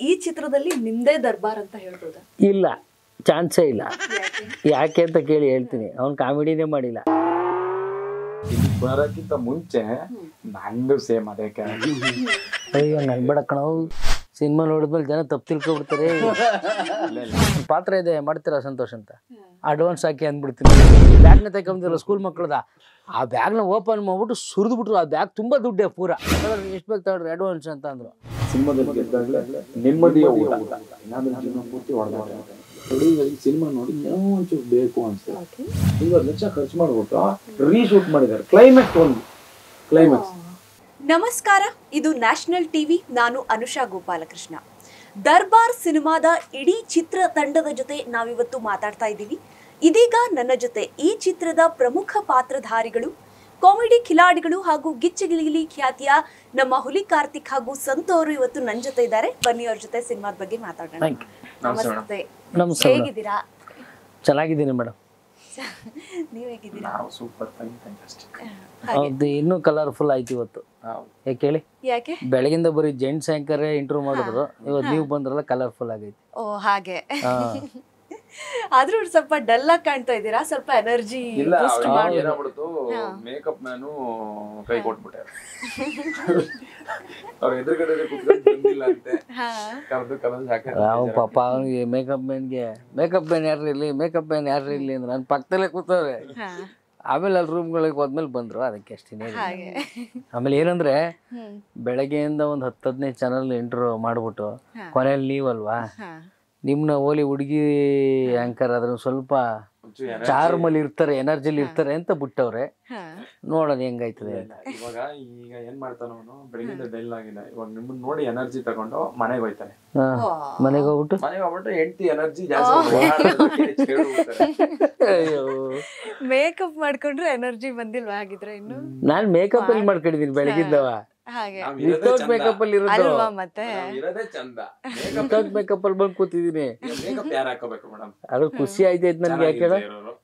ಈ ಚಿತ್ರದಲ್ಲಿ ನಿಮ್ದೇ ದರ್ಬಾರ್ ಅಂತ ಹೇಳ್ಬೋದಾ. ಇಲ್ಲ ಚಾನ್ಸೇ ಇಲ್ಲ. ಯಾಕೆ? ಅಂತ ಕೇಳಿ ಹೇಳ್ತೀನಿ. ಅವ್ನು ಕಾಮಿಡಿನೇ ಮಾಡಿಲ್ಲ. ಬರೋಕ್ಕಿಂತ ಮುಂಚೆ ನಂದು ಸೇಮ್ ಅದೇ ಅಯ್ಯೋ ನನ್ಬೇಡ ಕಣವು ಸಿನಿಮಾ ನೋಡಿದ್ಮೇಲೆ ಜನ ತಪ್ಪು ತಿಳ್ಕೊಬಿಡ್ತಾರೆ. ಪಾತ್ರ ಇದೆ ಮಾಡ್ತೀರಾ ಸಂತೋಷ್ ಅಂತ? ಅಡ್ವಾನ್ಸ್ ಹಾಕಿ ಅಂದ್ಬಿಡ್ತೀನಿ. ಬ್ಯಾಗ್ನ ತಗೊಂಡಿಲ್ಲ ಸ್ಕೂಲ್ ಮಕ್ಕಳದ ಆ ಬ್ಯಾಗ್ನ ಓಪನ್ ಮಾಡ್ಬಿಟ್ಟು ಸುರಿದ್ಬಿಟ್ರು. ಆ ಬ್ಯಾಗ್ ತುಂಬ ದುಡ್ಡೇ ಪೂರ. ಎಷ್ಟು ಬೇಕು ತಗೊಳ್ರಿ ಅಡ್ವಾನ್ಸ್ ಅಂತ ಅಂದ್ರು. ಸಿನಿಮಾದಲ್ಲಿ ಗೆದ್ದಾಗಲೇ ನೆಮ್ಮದಿಯ ಊಟ. ಏನಾದ್ರೂ ಜೀವನ ಪೂರ್ತಿ ಹೊಡೆದ ಸಿನಿಮಾ ನೋಡಿ ಏನೋ ಒಂಚೂರು ಬೇಕು ಅನ್ಸುತ್ತೆ. ಐವತ್ತು ಲಕ್ಷ ಖರ್ಚು ಮಾಡ್ಬಿಟ್ಟು ರೀಶೂಟ್ ಮಾಡಿದ್ದಾರೆ. ಕ್ಲೈಮ್ಯಾಕ್ಸ್ ಒಂದು. ಕ್ಲೈಮ್ಯಾಕ್ಸ್ ನಮಸ್ಕಾರ ಇದು ನ್ಯಾಷನಲ್ ಟಿವಿ ನಾನು ಅನುಷಾ ಗೋಪಾಲಕೃಷ್ಣ. ದರ್ಬಾರ್ ಸಿನಿಮಾದ ಇಡೀ ಚಿತ್ರತಂಡದ ಜೊತೆ ನಾವಿವತ್ತು ಮಾತಾಡ್ತಾ ಇದ್ದೀವಿ. ಇದೀಗ ನನ್ನ ಜೊತೆ ಈ ಚಿತ್ರದ ಪ್ರಮುಖ ಪಾತ್ರಧಾರಿಗಳು ಕಾಮಿಡಿ ಖಿಲಾಡಿಗಳು ಹಾಗೂ ಗಿಚ್ಚಗಿಲಿಗಿಲಿ ಖ್ಯಾತಿಯ ನಮ್ಮ ಹುಲಿ ಕಾರ್ತಿಕ್ ಹಾಗೂ ಸಂತು ಅವರು ಇವತ್ತು ನನ್ನ ಜೊತೆ ಇದ್ದಾರೆ. ಬನ್ನಿ ಅವ್ರ ಜೊತೆ ಸಿನಿಮಾದ ಬಗ್ಗೆ ಮಾತಾಡೋಣ. ನಮಸ್ತೆ ಹೇಗಿದ್ದೀರಾ? ಚೆನ್ನಾಗಿದ್ದೀನಿ ಮೇಡಮ್. ನೀವ್ ಹೇಗಿದ್ದೀರಾ? ಸೂಪರ್ ಹೌದು ಇನ್ನೂ ಕಲರ್ಫುಲ್ ಆಯ್ತು ಇವತ್ತು. ಯಾಕೆ ಹೇಳಿ? ಯಾಕೆ? ಬೆಳಗಿಂದ ಬರೀ ಜೆಂಟ್ಸ್ ಆಂಕರ್ ಇಂಟರ್ವ್ಯೂ ಮಾಡಿದ್ರು. ಇವತ್ತು ನೀವು ಬಂದ್ರಲ್ಲ ಕಲರ್ಫುಲ್ ಆಗೈತಿ. ಓ ಹಾಗೆ. ಆದ್ರೂ ಸ್ವಲ್ಪ ಡಲ್ ಆಗಿ ಕಾಣ್ತಾ ಇದ್ದೀರಾ? ಸ್ವಲ್ಪ ಎನರ್ಜಿ ಇಲ್ಲ ಏನಾಗ್ಬಿಡ್ತು ಮೇಕಪ್ ಮ್ಯಾನು ಕೈ ಕೊಟ್ಬಿಟ್ಟೆ. ಅವ್ರ ಎದುರುಗಡೆ ಅಂತೆ. ಕರೆದು ನಾವು ಪಾಪ ಅವನಿಗೆ ಮೇಕಪ್ ಮ್ಯಾನ್ಗೆ ಮೇಕಪ್ ಮ್ಯಾನ್ ಯಾರು ಇಲ್ಲಿ ಮೇಕಪ್ ಮ್ಯಾನ್ ಯಾರು ಇಲ್ಲಿ ಅಂದ್ರೆ ನನ್ನ ಪಕ್ಕದಲ್ಲೇ ಕೂತವ್ರೆ. ಆಮೇಲೆ ಅಲ್ಲಿ ರೂಮ್ಗಳಿಗೆ ಹೋದ್ಮೇಲೆ ಬಂದ್ರು ಅದಕ್ಕೆ ಅಷ್ಟೇ ಆಮೇಲೆ ಏನಂದ್ರೆ ಬೆಳಗ್ಗೆಯಿಂದ ಒಂದು ಹತ್ತು ಹದಿನೈದು ಚಾನಲ್ ಇಂಟ್ರೋ ಮಾಡ್ಬಿಟ್ಟು. ಕೊನೆಯಲ್ಲಿ ನೀವಲ್ವಾ ನಿಮ್ನ ಓಲಿ ಹುಡುಗಿ ಆಂಕರ್ ಆದ್ರೆ ಸ್ವಲ್ಪ ಚಾರ್ಮಲ್ಲಿ ಇರ್ತಾರೆ ಎನರ್ಜಿಲಿ ಇರ್ತಾರೆ ಅಂತ ಬಿಟ್ಟವ್ರೆ. ಹಾ. ನೋಡೋಣ ಹೆಂಗಾಯ್ತದೆ ಅಂತ. ಇವಾಗ ಈಗ ಏನ್ ಮಾಡ್ತಾನ ಅವನು? ಬೆಳಗಿಂದ ಡೈಲ್ ಆಗಿಲ್ಲ ಇವಾಗ ನಿಮ್ಮನ್ನ ನೋಡಿ ಎನರ್ಜಿ ತಗೊಂಡು ಮನೆಗೆ ಹೋಯ್ತಾನೆ. ಹಾ. ಮನೆಗೆ ಹೋಗ್ಬಿಟ್ಟು? ಮನೆಗೆ ಹೋಗ್ಬಿಟ್ಟು ಹೆಂಡತಿ ಎನರ್ಜಿ ಜಾಸ್ತಿ ಅಯ್ಯೋ. ಮೇಕಪ್ ಮಾಡ್ಕೊಂಡ್ರೆ ಎನರ್ಜಿ ಬಂದಿಲ್ವಾ ಹಾಗಿದ್ರೆ ಇನ್ನು? ನಾನು ಮೇಕಪ್ ಅಲ್ಲಿ ಮಾಡ್ಕೊಂಡಿದ್ದೀನಿ ಬೆಳಗಿದ್ದವ ಹಾಗೆ. ವಿತೌಟ್ ಮೇಕಪ್ ಅಲ್ಲಿ ಇರೋದು. ಅಲ್ವಾ ಮತ್ತೆ? ಇರೋದೇ ಚಂದ. ವಿತೌಟ್ ಮೇಕಪ್ ಅಲ್ಲಿ ಬಂದು ಕೂತಿದೀನಿ. ಮೇಕಪ್ ಯಾರು ಹಾಕೋಬೇಕು ಮೇಡಮ್ ಅದು ಖುಷಿ ನನ್ಗೆ ಯಾಕೆ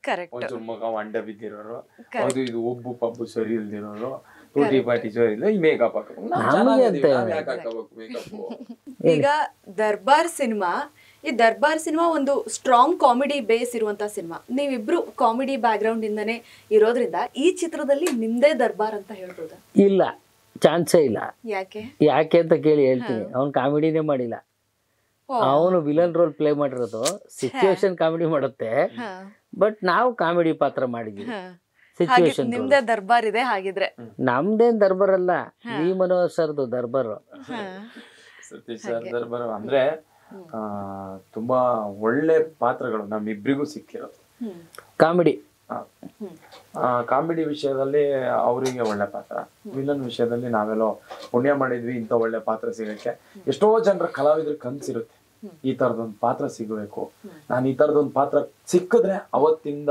ಕರೆಕ್ಟ್ ಒಂಚೂರು ಮಗ ಒಂಡ ಬಿದ್ದಿರೋರು. ಅದು ಇದು ಒಬ್ಬು ಪಬ್ಬು ಸರಿ ಇಲ್ದಿರೋರು. ಟೂಟಿ ಪಾಟಿ ಸರಿ ಇಲ್ಲ ಈ ಮೇಕಪ್ ಹಾಕಬೇಕು. ಈಗ ದರ್ಬಾರ್ ಸಿನಿಮಾ ಈ ದರ್ಬಾರ್ ಸಿನಿಮಾ ಒಂದು ಸ್ಟ್ರಾಂಗ್ ಕಾಮಿಡಿ ಬೇಸ್ ಇರುವಂತ ಸಿನಿಮಾ. ನೀವಿಬ್ರು ಕಾಮಿಡಿ ಬ್ಯಾಕ್ ಗ್ರೌಂಡ್ ಇಂದನೇ ಇರೋದ್ರಿಂದ ಈ ಚಿತ್ರದಲ್ಲಿ ನಿಮ್ದೇ ದರ್ಬಾರ್ ಅಂತ ಹೇಳ್ಬೋದಾ? ಇಲ್ಲ. ಚಾನ್ಸೇ ಇಲ್ಲ. ಯಾಕೆ? ಯಾಕೆ ಅಂತ ಕೇಳಿ ಹೇಳ್ತೀನಿ. ಅವ್ನು ಕಾಮಿಡಿನೇ ಮಾಡಿಲ್ಲ. ಅವನು ವಿಲನ್ ರೋಲ್ ಪ್ಲೇ ಮಾಡಿರೋದು. ಸಿಚುವೇಶನ್ ಕಾಮಿಡಿ ಮಾಡುತ್ತೆ. ಬಟ್ ನಾವು ಕಾಮಿಡಿ ಪಾತ್ರ ಮಾಡಿದ್ವಿ. ಸಿಚುವೇಶನ್ ನಿಮ್ದೇ ದರ್ಬಾರ್ ಇದೆ ಹಾಗಿದ್ರೆ. ನಮ್ದೇನ್ ದರ್ಬಾರ್ ಅಲ್ಲ ವಿ ಮನೋಹರ್ ಸರ್ದು ದರ್ಬಾರ್. ಸತೀಶ್ ಸರ್ ದರ್ಬಾರ್ ಅಂದ್ರೆ ಆ, ತುಂಬಾ ಒಳ್ಳೆ ಪಾತ್ರಗಳು ನಮ್ಮಿಬ್ರಿಗೂ ಸಿಕ್ಕಿರೋದು. ಕಾಮಿಡಿ. ಕಾಮಿಡಿ ವಿಷಯದಲ್ಲಿ ಅವರಿಗೆ ಒಳ್ಳೆ ಪಾತ್ರ. ವಿಲನ್ ವಿಷಯದಲ್ಲಿ ನಾವೆಲ್ಲೋ ಪುಣ್ಯ ಮಾಡಿದ್ವಿ ಇಂಥ ಒಳ್ಳೆ ಪಾತ್ರ ಸಿಗಕ್ಕೆ. ಎಷ್ಟೋ ಜನರ ಕಲಾವಿದ್ರ ಕನ್ಸಿರುತ್ತೆ. ಈ ತರದೊಂದು ಪಾತ್ರ ಸಿಗಬೇಕು. ನಾನು ಈ ತರದೊಂದು ಪಾತ್ರ ಸಿಕ್ಕಿದ್ರೆ ಅವತ್ತಿಂದ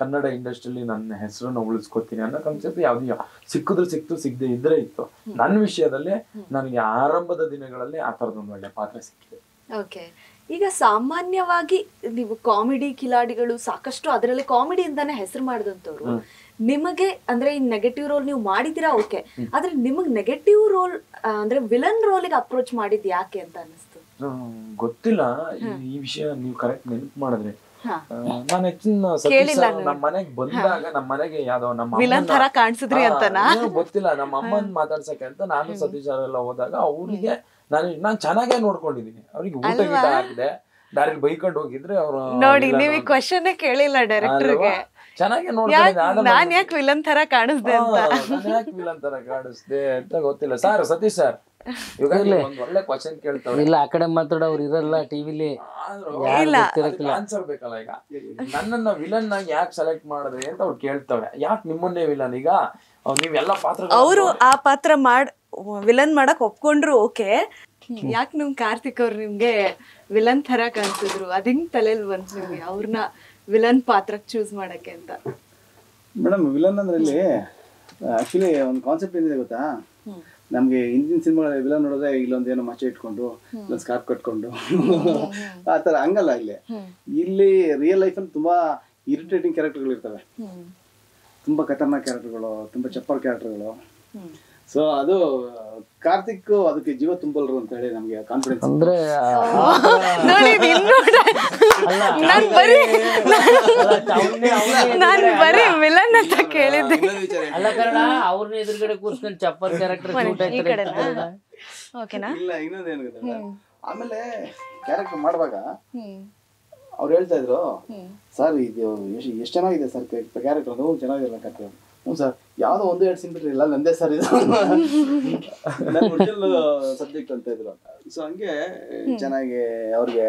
ಕನ್ನಡ ಇಂಡಸ್ಟ್ರಿಲಿ ನನ್ನ ಹೆಸರನ್ನ ಉಳಿಸ್ಕೊತೀನಿ ಅನ್ನೋ ಕನ್ಸೆಪ್ಟ್ ಯಾವ್ದು ಸಿಕ್ಕಿದ್ರೆ ಸಿಕ್ತು ಸಿಗದೆ ಇದ್ರೆ ಇತ್ತು. ನನ್ನ ವಿಷಯದಲ್ಲಿ ನನಗೆ ಆರಂಭದ ದಿನಗಳಲ್ಲಿ ಆ ತರದೊಂದು ಒಳ್ಳೆ ಪಾತ್ರ ಸಿಕ್ಕಿದೆ. ಓಕೆ. ಈಗ ಸಾಮಾನ್ಯವಾಗಿ ನೀವು ಕಾಮಿಡಿ ಕಿಲಾಡಿಗಳು ಸಾಕಷ್ಟು ಅದರಲ್ಲಿ ಕಾಮಿಡಿಯಿಂದಾನೇ ಹೆಸರು ಮಾಡಿದಂಥವ್ರು ನಿಮಗೆ ಅಂದ್ರೆ ಈ ನೆಗೆಟಿವ್ ರೋಲ್ ನೀವು ಮಾಡಿದ್ದೀರಾ? ಓಕೆ ಆದ್ರೆ ನಿಮಗೆ ನೆಗೆಟಿವ್ ರೋಲ್ ಅಂದ್ರೆ ವಿಲನ್ ರೋಲಿಗೆ ಅಪ್ರೋಚ್ ಮಾಡಿದ್ ಯಾಕೆ ಅಂತ ಅನಿಸ್ತು ಗೊತ್ತಿಲ್ಲ. ಈ- ವಿಷಯ ನೀವು ಕರೆಕ್ಟ್ ನೆನಪು ಮಾಡಿದ್ರೆ. ನಾನು ಹೆಚ್ಚಿನ ನಮ್ಮ ಮನೆಗೆ ಬಂದಾಗ ನಮ್ಮ ಮನೆಗೆ ಯಾವ್ದೋ ನಮ್ಮ ವಿಲನ್ ತರ ಕಾಣಿಸಿದ್ರಿ ಅಂತ ಅಂತನಾ? ಗೊತ್ತಿಲ್ಲ. ನಮ್ಮ ಅಮ್ಮನ್ ಮಾತಾಡ್ಸಕ್ಕೆ ಅಂತ ನಾನು ಸತೀಶ್ ಅವರೆಲ್ಲ ಹೋದಾಗ ಅವ್ರಿಗೆ ನಾನು ನಾನು ಚೆನ್ನಾಗೇ ನೋಡ್ಕೊಂಡಿದೀನಿ. ಅವ್ರಿಗೆ ಊಟ ಗೀಟ ಹಾಕಿದೆ. ದಾರಿಲಿ ಬೈಕೊಂಡು ಹೋಗಿದ್ರೆ ಅವರು ನೋಡಿ ನೀವು ಈ ಕ್ವಶನ್ ಕೇಳಿಲ್ಲ ಡೈರೆಕ್ಟರ್ಗೆ ಚೆನ್ನಾಗಿ ನೋಡ್ಕೊಂಡಿದ್ದೆ ಆದ್ರೆ ನಾನ್ ಯಾಕೆ ವಿಲನ್ ತರ ಕಾಣಿಸ್ದೆ ಅಂತ? ಯಾಕೆ ವಿಲನ್ ತರ ಕಾಣಿಸ್ದೆ ಅಂತ ಗೊತ್ತಿಲ್ಲ. ಸರ್ ಸತೀಶ್ ಸರ್ ಒಳ್ಳೆ ಕ್ವಶನ್ ಕೇಳ್ತಾರೆ ಇಲ್ಲ ಆ ಕಡೆ ಮಾತಾಡೋರು ಇರಲ್ಲ ಟಿವಿಲಿ ಆನ್ಸರ್ ಬೇಕಲ್ಲ ಈಗ. ನನ್ನನ್ನ ವಿಲನ್ ಆಗಿ ಯಾಕೆ ಸೆಲೆಕ್ಟ್ ಮಾಡಿದ್ರಿ ಅಂತ ಅವ್ರು ಕೇಳ್ತವೆ ಯಾಕೆ ನಿಮ್ಮನ್ನೇ ವಿಲನ್ ಈಗ? ನೀವೆಲ್ಲ ಪಾತ್ರ ಅವರು ಆ ಪಾತ್ರ ಮಾಡ್ ವಿಲನ್ ಮಾಡಕ್ ಒಪ್ಕೊಂಡ್ರು ಓಕೆ. ಯಾಕೆ ನಿಮ್ ಕಾರ್ತಿಕ್ ಅವ್ರು ನಿಮ್ಗೆ ವಿಲನ್ ತರ ಕಾಣಿಸಿದ್ರು? ಅದಿಂಗ್ ತಲೆಯಲ್ಲಿ ಬಂತು ನಿಮ್ಗೆ ಅವ್ರನ್ನ ವಿಲನ್ ಪಾತ್ರಕ್ಕೆ ಚೂಸ್ ಮಾಡಕ್ಕೆ ಅಂತ? ಮೇಡಮ್ ವಿಲನ್ ಅಂದ್ರೆ ಇಲ್ಲಿ ಆಕ್ಚುಲಿ ಒಂದು ಕಾನ್ಸೆಪ್ಟ್ ಏನಿದೆ ಗೊತ್ತಾ? ನಮ್ಗೆ ಹಿಂದಿನ ಸಿನಿಮಾಗಳಲ್ಲಿ ವಿಲನ್ ನೋಡಿದ್ರೆ ಇಲ್ಲೊಂದ್ ಏನೋ ಮಚ್ಚೆ ಇಟ್ಕೊಂಡು ಇಲ್ಲೊಂದು ಸ್ಕಾರ್ಪ್ ಕಟ್ಕೊಂಡು. ಆ ತರ ಹಂಗಲ್ಲ ಇಲ್ಲಿ. ಇಲ್ಲಿ ರಿಯಲ್ ಲೈಫಲ್ಲಿ ತುಂಬಾ ಇರಿಟೇಟಿಂಗ್ ಕ್ಯಾರೆಕ್ಟರ್ಗಳು ಇರ್ತವೆ ತುಂಬಾ ಖತರ್ನಾಕ್ ಕ್ಯಾರೆಕ್ಟರ್ಗಳು ತುಂಬಾ ಚಪ್ಪರ್ ಕ್ಯಾರೆಕ್ಟರ್ಗಳು ಸೊ ಅದು ಕಾರ್ತಿಕ್ ಅದಕ್ಕೆ ಜೀವ ತುಂಬಲ್ರು ಅಂತ ಹೇಳಿ ನಮಗೆ ಕಾನ್ಫಿಡೆನ್ಸ್ ಅಂದ್ರೆ ನಾನ್ ಬರೀ ಬರೀ ವಿಲನ್ ಅಂತ ಕೇಳಿದ್ದೆ. ಅಲ್ಲ ಕಾರಣ ಅವ್ರನ್ನ ಎದುರುಗಡೆ ಕೂರ್ಸ್ಕೊಂಡು ಚಪ್ಪರ್ ಕ್ಯಾರೆಕ್ಟರ್? ಓಕೆನಾ? ಇಲ್ಲ ಇನ್ನೊಂದೇನು ಗೊತ್ತಾ ಆಮೇಲೆ ಕ್ಯಾರೆಕ್ಟರ್ ಮಾಡುವಾಗ ಹ್ಮ್. ಅವ್ರು ಹೇಳ್ತಾ ಇದ್ರು ಸರ್ ಇದು ಎಷ್ಟು ಎಷ್ಟು ಚೆನ್ನಾಗಿದೆ ಸರ್ ಕ್ಯಾರೆಕ್ಟರ್ ಅದು ಚೆನ್ನಾಗಿರಲ್ಲ ಕತೆ. ಹ್ಞೂ ಸರ್ ಯಾವುದೋ ಒಂದು ಎರಡು ಸೀನ್ ಬಿಟ್ರೆ ಇಲ್ಲ ನಂದೇ ಸರ್ ಇದು. ನನ್ನ ಒರಿಜಿನಲ್ ಸಬ್ಜೆಕ್ಟ್ ಅಂತ ಇದ್ರು. ಸೊ ಹಂಗೆ ಚೆನ್ನಾಗಿ ಅವ್ರಿಗೆ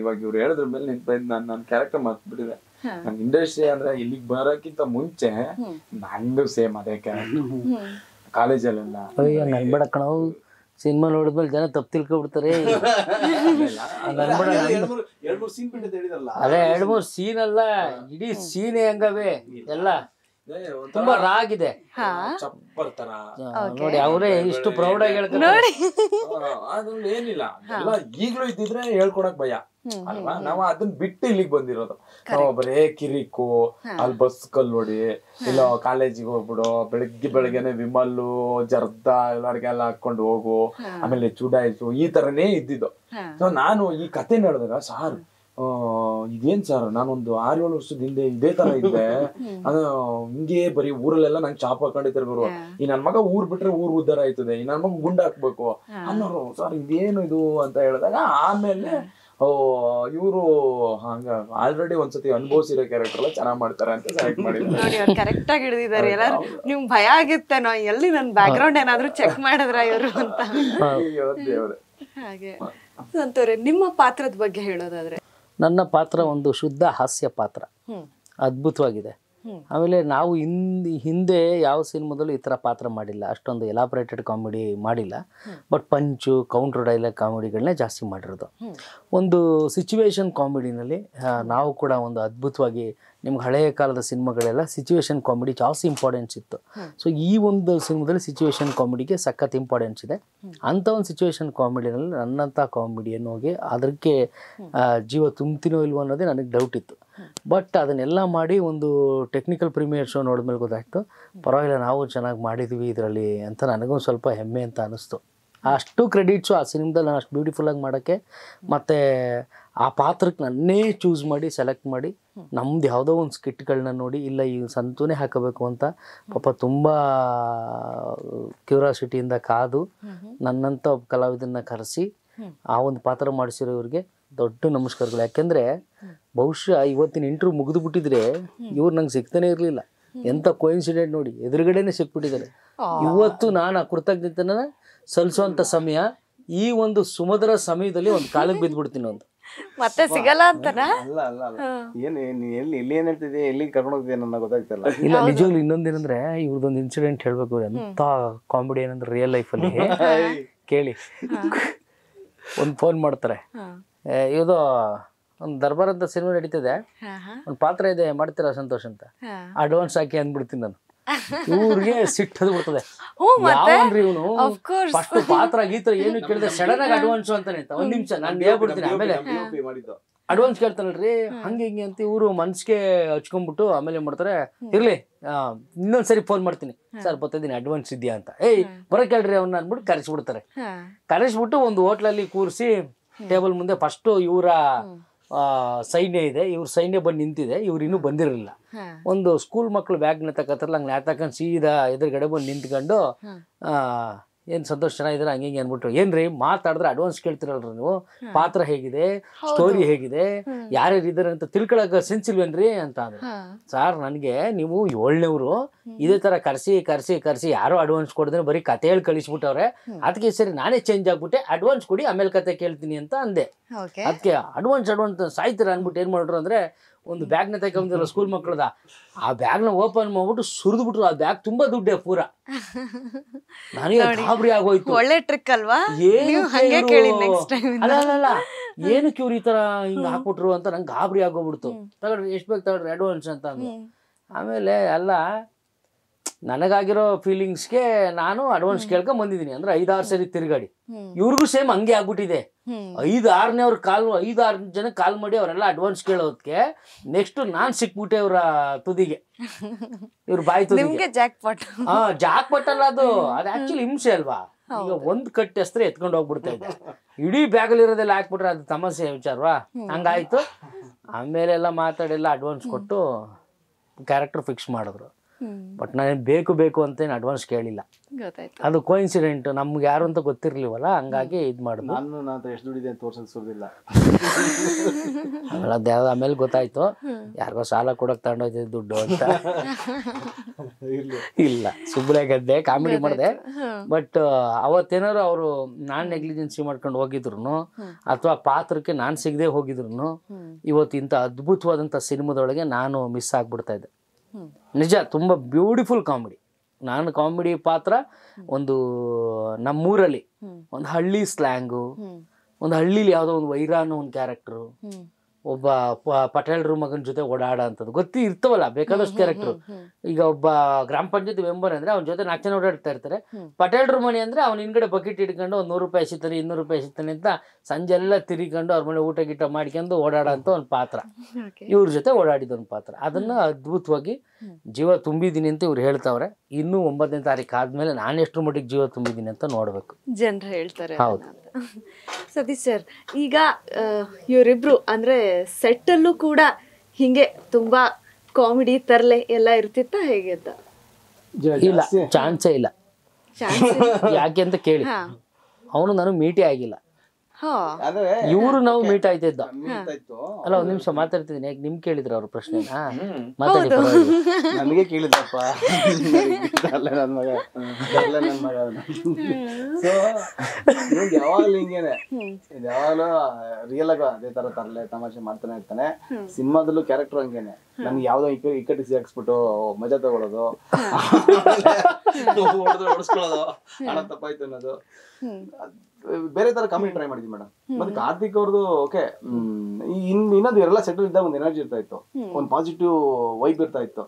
ಇವಾಗ ಇವ್ರು ಹೇಳಿದ್ರ ಮೇಲೆ ನಿಂತ ನಾನು ನನ್ನ ಕ್ಯಾರೆಕ್ಟರ್ ಮರ್ತ್ಬಿಟ್ಟಿದೆ. ನನ್ ಇಂಡಸ್ಟ್ರಿ ಅಂದ್ರೆ ಇಲ್ಲಿಗೆ ಬರೋಕ್ಕಿಂತ ಮುಂಚೆ ನಂದು ಸೇಮ್ ಅದೇ ಕ್ಯಾರೆಕ್ಟರ್ ಕಾಲೇಜಲ್ಲೆಲ್ಲ ಅಯ್ಯೋ ನನ್ಬೇಡ ಕಣವು ಸಿನಿಮಾ ನೋಡಿದ್ಮೇಲೆ ಜನ ತಪ್ಪು ತಿಳ್ಕೊಬಿಡ್ತಾರೆ. ಅದೇ ಎರಡು ಮೂರು ಸೀನ್ ಬಿಟ್ಟಿದ್ದು ಹೇಳಿದ್ರಲ್ಲ. ಅದೇ ಎರಡ್ ಮೂರ್ ಸೀನ್ ಅಲ್ಲ ಇಡೀ ಸೀನ್ ಹಂಗವೇ ಎಲ್ಲ. ತುಂಬಾ ರಾಗಿದೆ. ಚಪ್ಪರ್ ತರ. ನೋಡಿ ಅವರೇ ಇಷ್ಟು ಪ್ರೌಡ್ ಆಗಿ ಹೇಳ್ತಾರೆ ಈಗಲೂ ಏನಿಲ್ಲ. ಎಲ್ಲ ಈಗ್ಲೂ ಇದ್ದಿದ್ರೆ ಹೇಳ್ಕೊಡಕ್ ಭಯ. ಅಲ್ವಾ? ನಾವು ಅದನ್ನ ಬಿಟ್ಟು ಇಲ್ಲಿಗೆ ಬಂದಿರೋದು. ನಾವು ಬರೇ ಕಿರಿಕು ಅಲ್ಲಿ ಬಸ್ ಕಲ್ಲೋಡಿ ಇಲ್ಲ ಕಾಲೇಜಿಗೆ ಹೋಗ್ಬಿಡು ಬೆಳಗ್ಗೆ ಬೆಳಗ್ಗೆನೆ ವಿಮಲ್ಲು ಜರ್ದ ಎಲ್ಲರಿಗೆಲ್ಲ ಹಾಕೊಂಡು ಹೋಗು ಆಮೇಲೆ ಚುಡಾಯಿಸು ಈ ತರನೇ ಇದ್ದಿದ್ದು. ಸೊ ನಾನು ಈ ಕತೆ ನಡೆದಾಗ ಸಾರ್ ಆ, ಇದೇನ್ ಸರ್ ನಾನೊಂದು ಆರು ಏಳು ವರ್ಷದ ಹಿಂದೆ ಇದೇ ತರ ಇದ್ದೆ. ಹಿಂಗೆ ಬರೀ ಊರಲ್ಲೆಲ್ಲ ನಂಗೆ ಚಾಪ್ ಹಾಕೊಂಡಿದ್ದಾರೆ ಗುರು. ಈ ನನ್ ಮಗ ಊರ್ ಬಿಟ್ರೆ ಊರ್ ಉದ್ದಾರ ಆಯ್ತದೆ ಈ ನನ್ ಮಗ ಗುಂಡ ಹಾಕ್ಬೇಕು. ಅನ್ನೋರು ಸರ್ ಇದೇನು ಇದು? ಅಂತ ಹೇಳಿದಾಗ ಆಮೇಲೆ ಇವರು ಹಂಗ ಆಲ್ರೆಡಿ ಒಂದ್ಸತಿ ಅನುಭವಿಸಿರೋ ಕ್ಯಾರೆಕ್ಟರ್ ಎಲ್ಲ ಚೆನ್ನಾಗ್ ಮಾಡ್ತಾರೆ ಅಂತ ಸೆಲೆಕ್ಟ್ ಮಾಡಿದ್ರು ನೋಡಿ ಅವ್ರು ಕರೆಕ್ಟ್ ಆಗಿ ಹಿಡಿದಿದ್ದಾರೆ. ಎಲ್ಲಾರು ನಿಮ್ಗೆ ಭಯ ಆಗಿತ್ತೇನೋ? ಎಲ್ಲಿ ನನ್ನ ಬ್ಯಾಕ್ ಗ್ರೌಂಡ್ ಏನಾದ್ರು ಚೆಕ್ ಮಾಡಿದ್ರ ಇವರು ಅಂತ? ಅಯ್ಯೋ ದೇವ್ರೆ. ಹಾಗೆ. ಸಂತೋರೆ ನಿಮ್ಮ ಪಾತ್ರದ ಬಗ್ಗೆ ಹೇಳೋದಾದ್ರೆ? ನನ್ನ ಪಾತ್ರ ಒಂದು ಶುದ್ಧ ಹಾಸ್ಯ ಪಾತ್ರ. ಅದ್ಭುತವಾಗಿದೆ. ಆಮೇಲೆ ನಾವು ಹಿಂದ್ ಹಿಂದೆ ಯಾವ ಸಿನಿಮಾದಲ್ಲೂ ಈ ಥರ ಪಾತ್ರ ಮಾಡಿಲ್ಲ. ಅಷ್ಟೊಂದು ಎಲಾಬ್ರೇಟೆಡ್ ಕಾಮಿಡಿ ಮಾಡಿಲ್ಲ. ಬಟ್ ಪಂಚು ಕೌಂಟರ್ ಡೈಲಾಗ್ ಕಾಮಿಡಿಗಳನ್ನೇ ಜಾಸ್ತಿ ಮಾಡಿರೋದು. ಒಂದು ಸಿಚುವೇಶನ್ ಕಾಮಿಡಿನಲ್ಲಿ ನಾವು ಕೂಡ ಒಂದು ಅದ್ಭುತವಾಗಿ ನಿಮ್ಗೆ ಹಳೆಯ ಕಾಲದ ಸಿನಿಮಾಗಳೆಲ್ಲ ಸಿಚುವೇಶನ್ ಕಾಮಿಡಿ ಜಾಸ್ತಿ ಇಂಪಾರ್ಟೆನ್ಸ್ ಇತ್ತು. ಸೊ ಈ ಒಂದು ಸಿನಿಮಾದಲ್ಲಿ ಸಿಚುವೇಶನ್ ಕಾಮಿಡಿಗೆ ಸಖತ್ ಇಂಪಾರ್ಟೆನ್ಸ್ ಇದೆ. ಅಂಥ ಒಂದು ಸಿಚುವೇಶನ್ ಕಾಮಿಡಿನಲ್ಲಿ ನನ್ನಂಥ ಕಾಮಿಡಿಯನ್ನು ಹೋಗಿ ಅದಕ್ಕೆ ಜೀವ ತುಂಬ್ತೀನೋ ಇಲ್ವೋ ಅನ್ನೋದೇ ನನಗೆ ಡೌಟ್ ಇತ್ತು. ಬಟ್ ಅದನ್ನೆಲ್ಲ ಮಾಡಿ ಒಂದು ಟೆಕ್ನಿಕಲ್ ಪ್ರೀಮಿಯರ್ ಶೋ ನೋಡಿದ್ಮೇಲೆ ಗೊತ್ತಾಯ್ತು. ಪರವಾಗಿಲ್ಲ ನಾವು ಚೆನ್ನಾಗಿ ಮಾಡಿದ್ವಿ ಇದರಲ್ಲಿ ಅಂತ ನನಗೂ ಸ್ವಲ್ಪ ಹೆಮ್ಮೆ ಅಂತ ಅನಿಸ್ತು. ಅಷ್ಟು ಕ್ರೆಡಿಟ್ಸು ಆ ಸಿನಿಮಾದಲ್ಲಿ ನಾನು ಅಷ್ಟು ಬ್ಯೂಟಿಫುಲ್ಲಾಗಿ ಮಾಡೋಕ್ಕೆ ಮತ್ತು ಆ ಪಾತ್ರಕ್ಕೆ ನನ್ನೇ ಚೂಸ್ ಮಾಡಿ ಸೆಲೆಕ್ಟ್ ಮಾಡಿ ನಮ್ದು ಯಾವುದೋ ಒಂದು ಸ್ಕಿಟ್ಗಳನ್ನ ನೋಡಿ ಇಲ್ಲ ಈ ಸಂತೂನೇ ಹಾಕಬೇಕು ಅಂತ ಪಾಪ ತುಂಬ ಕ್ಯೂರಾಸಿಟಿಯಿಂದ ಕಾದು ನನ್ನಂಥ ಒಬ್ಬ ಕಲಾವಿದನ್ನ ಕರೆಸಿ ಆ ಒಂದು ಪಾತ್ರ ಮಾಡಿಸಿರೋರಿಗೆ ದೊಡ್ಡ ನಮಸ್ಕಾರಗಳು. ಯಾಕೆಂದರೆ ಬಹುಶಃ ಇವತ್ತಿನ ಇಂಟರ್ವ್ಯೂ ಮುಗಿದು ಬಿಟ್ಟಿದ್ರೆ ಇವ್ರು ನಂಗೆ ಸಿಗ್ತಾನೆ ಇರಲಿಲ್ಲ. ಎಂಥ ಕೋಇನ್ಸಿಡೆಂಟ್ ನೋಡಿ ಎದುರುಗಡೆನೆ ಸಿಕ್ಬಿಟ್ಟಿದ್ದಾರೆ. ಇವತ್ತು ನಾನು ಆ ಕೃತಜ್ಞತೆನ ಸಲ್ಲಿಸುವಂಥ ಸಮಯ ಈ ಒಂದು ಸುಮಧುರ ಸಮಯದಲ್ಲಿ ಒಂದು ಕಾಲಕ್ಕೆ ಬಿದ್ದುಬಿಡ್ತೀನಿ ಒಂದು ಮತ್ತೆ ಸಿಗಲ್ಲ ಅಂತನಾ? ಅಲ್ಲ ಅಲ್ಲ ಅಲ್ಲ. ಏನ್ ಎಲ್ಲಿ ಇಲ್ಲಿ ಏನ್ ಹೇಳ್ತಿದ್ದೆ ಎಲ್ಲಿ ಕರ್ಕೊಂಡು ಹೋಗ್ತೀಯ ನನ್ನ ಗೊತ್ತಾಗ್ತಿಲ್ಲ. ಇಲ್ಲ ನಿಜವಾಗ್ಲೂ ಇನ್ನೊಂದೇನಂದ್ರೆ ಇವ್ರದೊಂದು ಇನ್ಸಿಡೆಂಟ್ ಹೇಳ್ಬೇಕು ಎಂತ ಕಾಮಿಡಿ ಏನಂದ್ರೆ ರಿಯಲ್ ಲೈಫಲ್ಲಿ ಕೇಳಿ. ಒಂದು ಫೋನ್ ಮಾಡ್ತಾರೆ. ಏ, ಇದು ಒಂದು ದರ್ಬಾರ್ ಅಂತ ಸಿನಿಮಾ ನಡೀತಿದೆ. ಒಂದು ಪಾತ್ರ ಇದೆ ಮಾಡ್ತೀರಾ ಸಂತೋಷ್ ಅಂತ? ಅಡ್ವಾನ್ಸ್ ಹಾಕಿ ಅಂದ್ಬಿಡ್ತೀನಿ ನಾನು. ಇವ್ರಿಗೆ ಸಿಟ್ಟದು ಬರ್ತದೆ. ಇವನು. ಫಸ್ಟ್ ಪಾತ್ರ ಗೀತ್ರ ಏನು ಕೇಳಿದ್ರೆ ಸಡನ್ ಆಗಿ ಅಡ್ವಾನ್ಸ್ ಅಂತಾನೆ ಅಂತ ಒಂದ್ ನಿಮಿಷ ನಾನು ಹೇಳ್ಬಿಡ್ತೀನಿ ಆಮೇಲೆ. ಅಡ್ವಾನ್ಸ್ ಕೇಳ್ತಾನಲ್ರಿ? ಹಂಗೆ ಹಿಂಗೆ ಅಂತ ಇವರು ಮನ್ಸಿಗೆ ಹಚ್ಕೊಂಡ್ಬಿಟ್ಟು ಆಮೇಲೆ ಏನ್ ಮಾಡ್ತಾರೆ ಇರ್ಲಿ ಆ, ಇನ್ನೊಂದ್ಸರಿ ಫೋನ್ ಮಾಡ್ತೀನಿ. ಸರ್ ಬರ್ತಿದ್ದೀನಿ ಅಡ್ವಾನ್ಸ್ ಇದೆಯಾ ಅಂತ. ಏಯ್ ಬರ ಕೇಳ್ರಿ ಅವ್ನ ಅಂದ್ಬಿಟ್ಟು ಕರೆಸ್ಬಿಡ್ತಾರೆ. ಕರೆಸ್ಬಿಟ್ಟು ಒಂದು ಹೋಟ್ಲಲ್ಲಿ ಕೂರಿಸಿ ಟೇಬಲ್ ಮುಂದೆ ಫಸ್ಟು ಇವರ ಸೈನ್ಯ ಇದೆ ಇವ್ರ ಸೈನ್ಯ ಬಂದು ನಿಂತಿದೆ ಇವ್ರು ಇನ್ನೂ ಬಂದಿರಲಿಲ್ಲ. ಒಂದು ಸ್ಕೂಲ್ ಮಕ್ಕಳು ಬ್ಯಾಗ್ನ ತಕತ್ತಾರಲ್ಲ ಹಂಗೆ ಸೀದಾ ಎದುರುಗಡೆ ಬಂದು ನಿಂತ್ಕೊಂಡು ಏನು ಸಂತೋಷ ಚೆನ್ನಾಗಿದ್ದಾರೆ ಹಂಗೆ ಹಿಂಗೆ ಅಂದ್ಬಿಟ್ಟು ಏನ್ರಿ ಮಾತಾಡಿದ್ರೆ ಅಡ್ವಾನ್ಸ್ ಕೇಳ್ತಿರಲ್ರಿ ನೀವು. ಪಾತ್ರ ಹೇಗಿದೆ? ಸ್ಟೋರಿ ಹೇಗಿದೆ? ಯಾರ್ಯಾರು ಇದ್ದಾರೆ ಅಂತ ತಿಳ್ಕೊಳಕ ಸೆನ್ಸ್ ಇಲ್ವೇನ್ರಿ ಅಂತ ಅಂದ್ರೆ. ಸರ್ ನನಗೆ ನೀವು ಏಳ್ನೇವ್ರು ಇದೇ ತರ ಕರ್ಸಿ ಕರ್ಸಿ ಕರ್ಸಿ ಯಾರೋ ಅಡ್ವಾನ್ಸ್ ಕೊಡಿದ್ರೆ ಬರೀ ಕತೆ ಹೇಳಿ ಕಳಿಸ್ಬಿಟ್ಟವ್ರೆ. ಅದಕ್ಕೆ ಸರಿ ನಾನೇ ಚೇಂಜ್ ಆಗ್ಬಿಟ್ಟೆ ಅಡ್ವಾನ್ಸ್ ಕೊಡಿ ಆಮೇಲೆ ಕತೆ ಕೇಳ್ತೀನಿ ಅಂತ ಅಂದೆ. ಅದಕ್ಕೆ ಅಡ್ವಾನ್ಸ್ ಅಡ್ವಾನ್ಸ್ ಸಾಯ್ತೀರ ಅಂದ್ಬಿಟ್ಟು ಏನು ಮಾಡ್ರು ಅಂದ್ರೆ ಒಂದು ಬ್ಯಾಗ್ನ ತಗೊಂಡಿಲ್ಲ ಸ್ಕೂಲ್ ಮಕ್ಕಳದ ಆ ಬ್ಯಾಗ್ನ ಓಪನ್ ಮಾಡ್ಬಿಟ್ಟು ಸುರಿದು ಬಿಟ್ರು ಆ ಬ್ಯಾಗ್ ತುಂಬಾ ದುಡ್ಡೆ ಪೂರ. ನನಗೆ ಗಾಬರಿ ಆಗೋಯ್ತು. ಒಳ್ಳೆ ಟ್ರಿಕ್ ಅಲ್ವಾ? ಅಲ್ಲ ಅಲ್ಲ ಏನಕ್ಕೆ ಇವ್ರು ಈ ತರ ಹಿಂಗ್ ಹಾಕ್ಬಿಟ್ರು ಅಂತ ನಂಗೆ ಗಾಬರಿ ಆಗೋಗ್ಬಿಡ್ತು. ತಗೊಂಡ್ರೆ ಎಷ್ಟು ಬೇಕು ತಗೊಂಡ್ರೆ ಅಡ್ವಾನ್ಸ್ ಅಂತ ಆಮೇಲೆ ಅಲ್ಲ ನನಗಾಗಿರೋ ಫೀಲಿಂಗ್ಸ್ಗೆ ನಾನು ಅಡ್ವಾನ್ಸ್ ಕೇಳ್ಕೊಂಡ್ ಬಂದಿದ್ದೀನಿ. ಅಂದ್ರೆ ಐದಾರು ಸರಿ ತಿರುಗಾಡಿ. ಇವ್ರಿಗೂ ಸೇಮ್ ಹಂಗೆ ಆಗ್ಬಿಟ್ಟಿದೆ. ಐದು ಆರನೇ ಅವ್ರ ಕಾಲ್ ಐದು ಆರು ಜನ ಕಾಲ್ ಮಾಡಿ ಅವರೆಲ್ಲ ಅಡ್ವಾನ್ಸ್ ಕೇಳೋದಕ್ಕೆ ನೆಕ್ಸ್ಟ್ ನಾನ್ ಸಿಕ್ಬಿಟ್ಟೆ ಅವ್ರ ತುದಿಗೆ. ಇವ್ರ ಬಾಯಿ ತುದಿಗೆ. ಜಾಕ್ ಪಟ್ ಅಲ್ಲ ಅದು. ಅದು ಆಕ್ಚುಲಿ ಹಿಂಸೆ ಅಲ್ವಾ? ಈಗ ಒಂದ್ ಕಟ್ಟಿ ಅಸ್ತ್ರ ಎತ್ಕೊಂಡು ಹೋಗ್ಬಿಡ್ತಾ ಇದ್ದೆ ಇಡೀ ಬ್ಯಾಗಲ್ಲಿರೋದೆಲ್ಲ ಹಾಕ್ಬಿಟ್ರೆ ಅದು ತಮಸೆ ವಿಚಾರವಾ? ಹಂಗಾಯ್ತು. ಆಮೇಲೆ ಎಲ್ಲ ಮಾತಾಡೆಲ್ಲ ಅಡ್ವಾನ್ಸ್ ಕೊಟ್ಟು ಕ್ಯಾರೆಕ್ಟರ್ ಫಿಕ್ಸ್ ಮಾಡಿದ್ರು. ಬಟ್ ನಾನು ಬೇಕು ಬೇಕು ಅಂತ ಏನು ಅಡ್ವಾನ್ಸ್ ಕೇಳಿಲ್ಲ. ಗೊತ್ತಾಯ್ತು. ಅದು ಕೋಇನ್ಸಿಡೆಂಟ್ ನಮ್ಗೆ ಯಾರು ಅಂತ ಗೊತ್ತಿರ್ಲಿವಲ್ಲ ಹಂಗಾಗಿ ಇದು ಮಾಡಿದ್ವು ನಾನು ನಾನು ಎಷ್ಟು ದುಡಿದೆ ಅಂತ ಆಮೇಲೆ ಅದ್ ಆಮೇಲೆ ಗೊತ್ತಾಯ್ತು. ಯಾರಿಗೋ ಸಾಲ ಕೊಡಕ್ ತಗೊಂಡೋಯ್ತಿದ್ ದುಡ್ಡು ಅಂತ. ಇಲ್ಲ. ಸುಬ್ಬಳೆ ಗದ್ದೆ ಕಾಮಿಡಿ ಮಾಡಿದೆ. ಬಟ್ ಅವತ್ತೇನಾದ್ರು ಅವರು ನಾನ್ ನೆಗ್ಲಿಜೆನ್ಸಿ ಮಾಡ್ಕೊಂಡು ಹೋಗಿದ್ರು ಅಥವಾ ಪಾತ್ರಕ್ಕೆ ನಾನ್ ಸಿಗದೆ ಹೋಗಿದ್ರು ಇವತ್ತು ಇಂಥ ಅದ್ಭುತವಾದಂಥ ಸಿನಿಮಾದೊಳಗೆ ನಾನು ಮಿಸ್ ಆಗ್ಬಿಡ್ತಾ ಇದ್ದೆ. ನಿಜ ತುಂಬ ಬ್ಯೂಟಿಫುಲ್ ಕಾಮಿಡಿ ನಾನು ಕಾಮಿಡಿ ಪಾತ್ರ ಒಂದು ನಮ್ಮೂರಲ್ಲಿ ಒಂದು ಹಳ್ಳಿ ಸ್ಲ್ಯಾಂಗು ಒಂದು ಹಳ್ಳಿಲಿ ಯಾವುದೋ ಒಂದು ವೈರಾನು ಒಂದು ಕ್ಯಾರೆಕ್ಟರು ಒಬ್ಬ ಪಟೇಲ್ರು ಮಗನ ಜೊತೆ ಓಡಾಡ ಅಂತದ್ದು. ಗೊತ್ತಿ ಇರ್ತವಲ್ಲ ಬೇಕಾದಷ್ಟು ಕ್ಯಾರೆಕ್ಟರ್ ಈಗ ಒಬ್ಬ ಗ್ರಾಮ ಪಂಚಾಯತ್ ಮೆಂಬರ್ ಅಂದ್ರೆ ಅವ್ನ ಜೊತೆ ನಾಲ್ಕು ಜನ ಓಡಾಡ್ತಾ ಇರ್ತಾರೆ. ಪಟೇಲ್ರ ಮನೆ ಅಂದ್ರೆ ಅವ್ನ ಹಿಂದ್ಗಡೆ ಬಕೆಟ್ ಇಟ್ಕೊಂಡು ಒಂದು ನೂರು ರೂಪಾಯಿ ಸಿಗ್ತಾನೆ ಇನ್ನೂರು ರೂಪಾಯಿ ಸಿಗ್ತಾನೆ ಅಂತ ಸಂಜೆ ಎಲ್ಲ ತಿರುಗಿಕೊಂಡು ಅವ್ರ ಮನೆ ಊಟ ಗೀಟ ಮಾಡ್ಕೊಂಡು ಓಡಾಡೋ ಅಂತ ಒಂದು ಪಾತ್ರ. ಇವ್ರ ಜೊತೆ ಓಡಾಡಿದ ಒಂದು ಪಾತ್ರ. ಅದನ್ನ ಅದ್ಭುತವಾಗಿ ಜೀವ ತುಂಬಿದ್ದೀನಿ ಅಂತ ಇವ್ರು ಹೇಳ್ತಾವ್ರೆ. ಇನ್ನೂ ಒಂಬತ್ತನೇ ತಾರೀಕು ಆದ್ಮೇಲೆ ನಾನು ಎಷ್ಟರ ಮಟ್ಟಿಗೆ ಜೀವ ತುಂಬಿದ್ದೀನಿ ಅಂತ ನೋಡ್ಬೇಕು. ಜನರು ಹೇಳ್ತಾರೆ ಹೌದು. ಸತೀಶ್ ಸರ್ ಈಗ ಆ, ಇವರಿಬ್ರು ಅಂದ್ರೆ ಸೆಟ್ ಅಲ್ಲೂ ಕೂಡ ಹಿಂಗೆ ತುಂಬಾ ಕಾಮಿಡಿ ತರಲೆ ಎಲ್ಲ ಇರ್ತಿತ್ತ ಹೇಗೆ ಅಂತ? ಇಲ್ಲ ಚಾನ್ಸೇ ಇಲ್ಲ. ಯಾಕೆ ಅಂತ ಕೇಳಿ. ಅವನು ನಾನು ಮೀಟಿ ಆಗಿಲ್ಲ. ಇವರು ನಾವು ಮೀಟ್ ಆಯ್ತಿದ್ದ. ಮೀಟ್ ಆಯ್ತು ಅಲ್ಲ ಒಂದ್ ನಿಮಿಷ ಮಾತಾಡ್ತಿದ್ದೀನಿ. ಯಾಕೆ ನಿಮ್ ಕೇಳಿದ್ರು ಅವ್ರ ಪ್ರಶ್ನೆನಾ ಮಾತಾಡಿ ಕೇಳಿದ್ರಪ್ಪ. ನನಗೆ ಕೇಳಿದಪ್ಪ ಅಲ್ಲ ನನ್ನ ಮಗ. ಅಲ್ಲ ನನ್ನ ಮಗ ಸೊ ನಿಮ್ಗೆ ಯಾವಾಗಲೂ ಹಿಂಗೇನೆ. ಇದು ಯಾವಾಗಲೂ ರಿಯಲ್ ಆಗ ಅದೇ ತರ ತರಲೆ ತಮಾಷೆ ಮಾಡ್ತಾನೆ ಇರ್ತಾನೆ. ಸಿನಿಮಾದಲ್ಲೂ ಕ್ಯಾರೆಕ್ಟರ್ ಹಂಗೇನೆ. ನಮ್ಗೆ ಯಾವ್ದೋ ಇಕ್ಕಟ್ಟಿಸಿ ಹಾಕ್ಸ್ಬಿಟ್ಟು ಸಿಗಾಕ್ಸ್ಬಿಟ್ಟು ಮಜಾ ತಗೊಳ್ಳೋದು ಹೊಡೆದು ಹೊಡಿಸ್ಕೊಳ್ಳೋದು ಹಣ ತಪ್ಪಾಯ್ತು ಅನ್ನೋದು. ಬೇರೆ ತರ ಕಾಮಿಡಿ ಟ್ರೈ ಮಾಡಿದ್ವಿ ಮೇಡಮ್ ಮತ್ತೆ ಕಾರ್ತಿಕ್ ಅವ್ರದ್ದು ಓಕೆ ಇನ್ ಇನ್ನೊಂದು ಎಲ್ಲ ಸೆಟಲ್ ಇದ್ದಾಗ ಒಂದು ಎನರ್ಜಿ ಇರ್ತಾ ಇತ್ತು. ಒಂದು ಪಾಸಿಟಿವ್ ವೈಬ್ ಇರ್ತಾ ಇತ್ತು.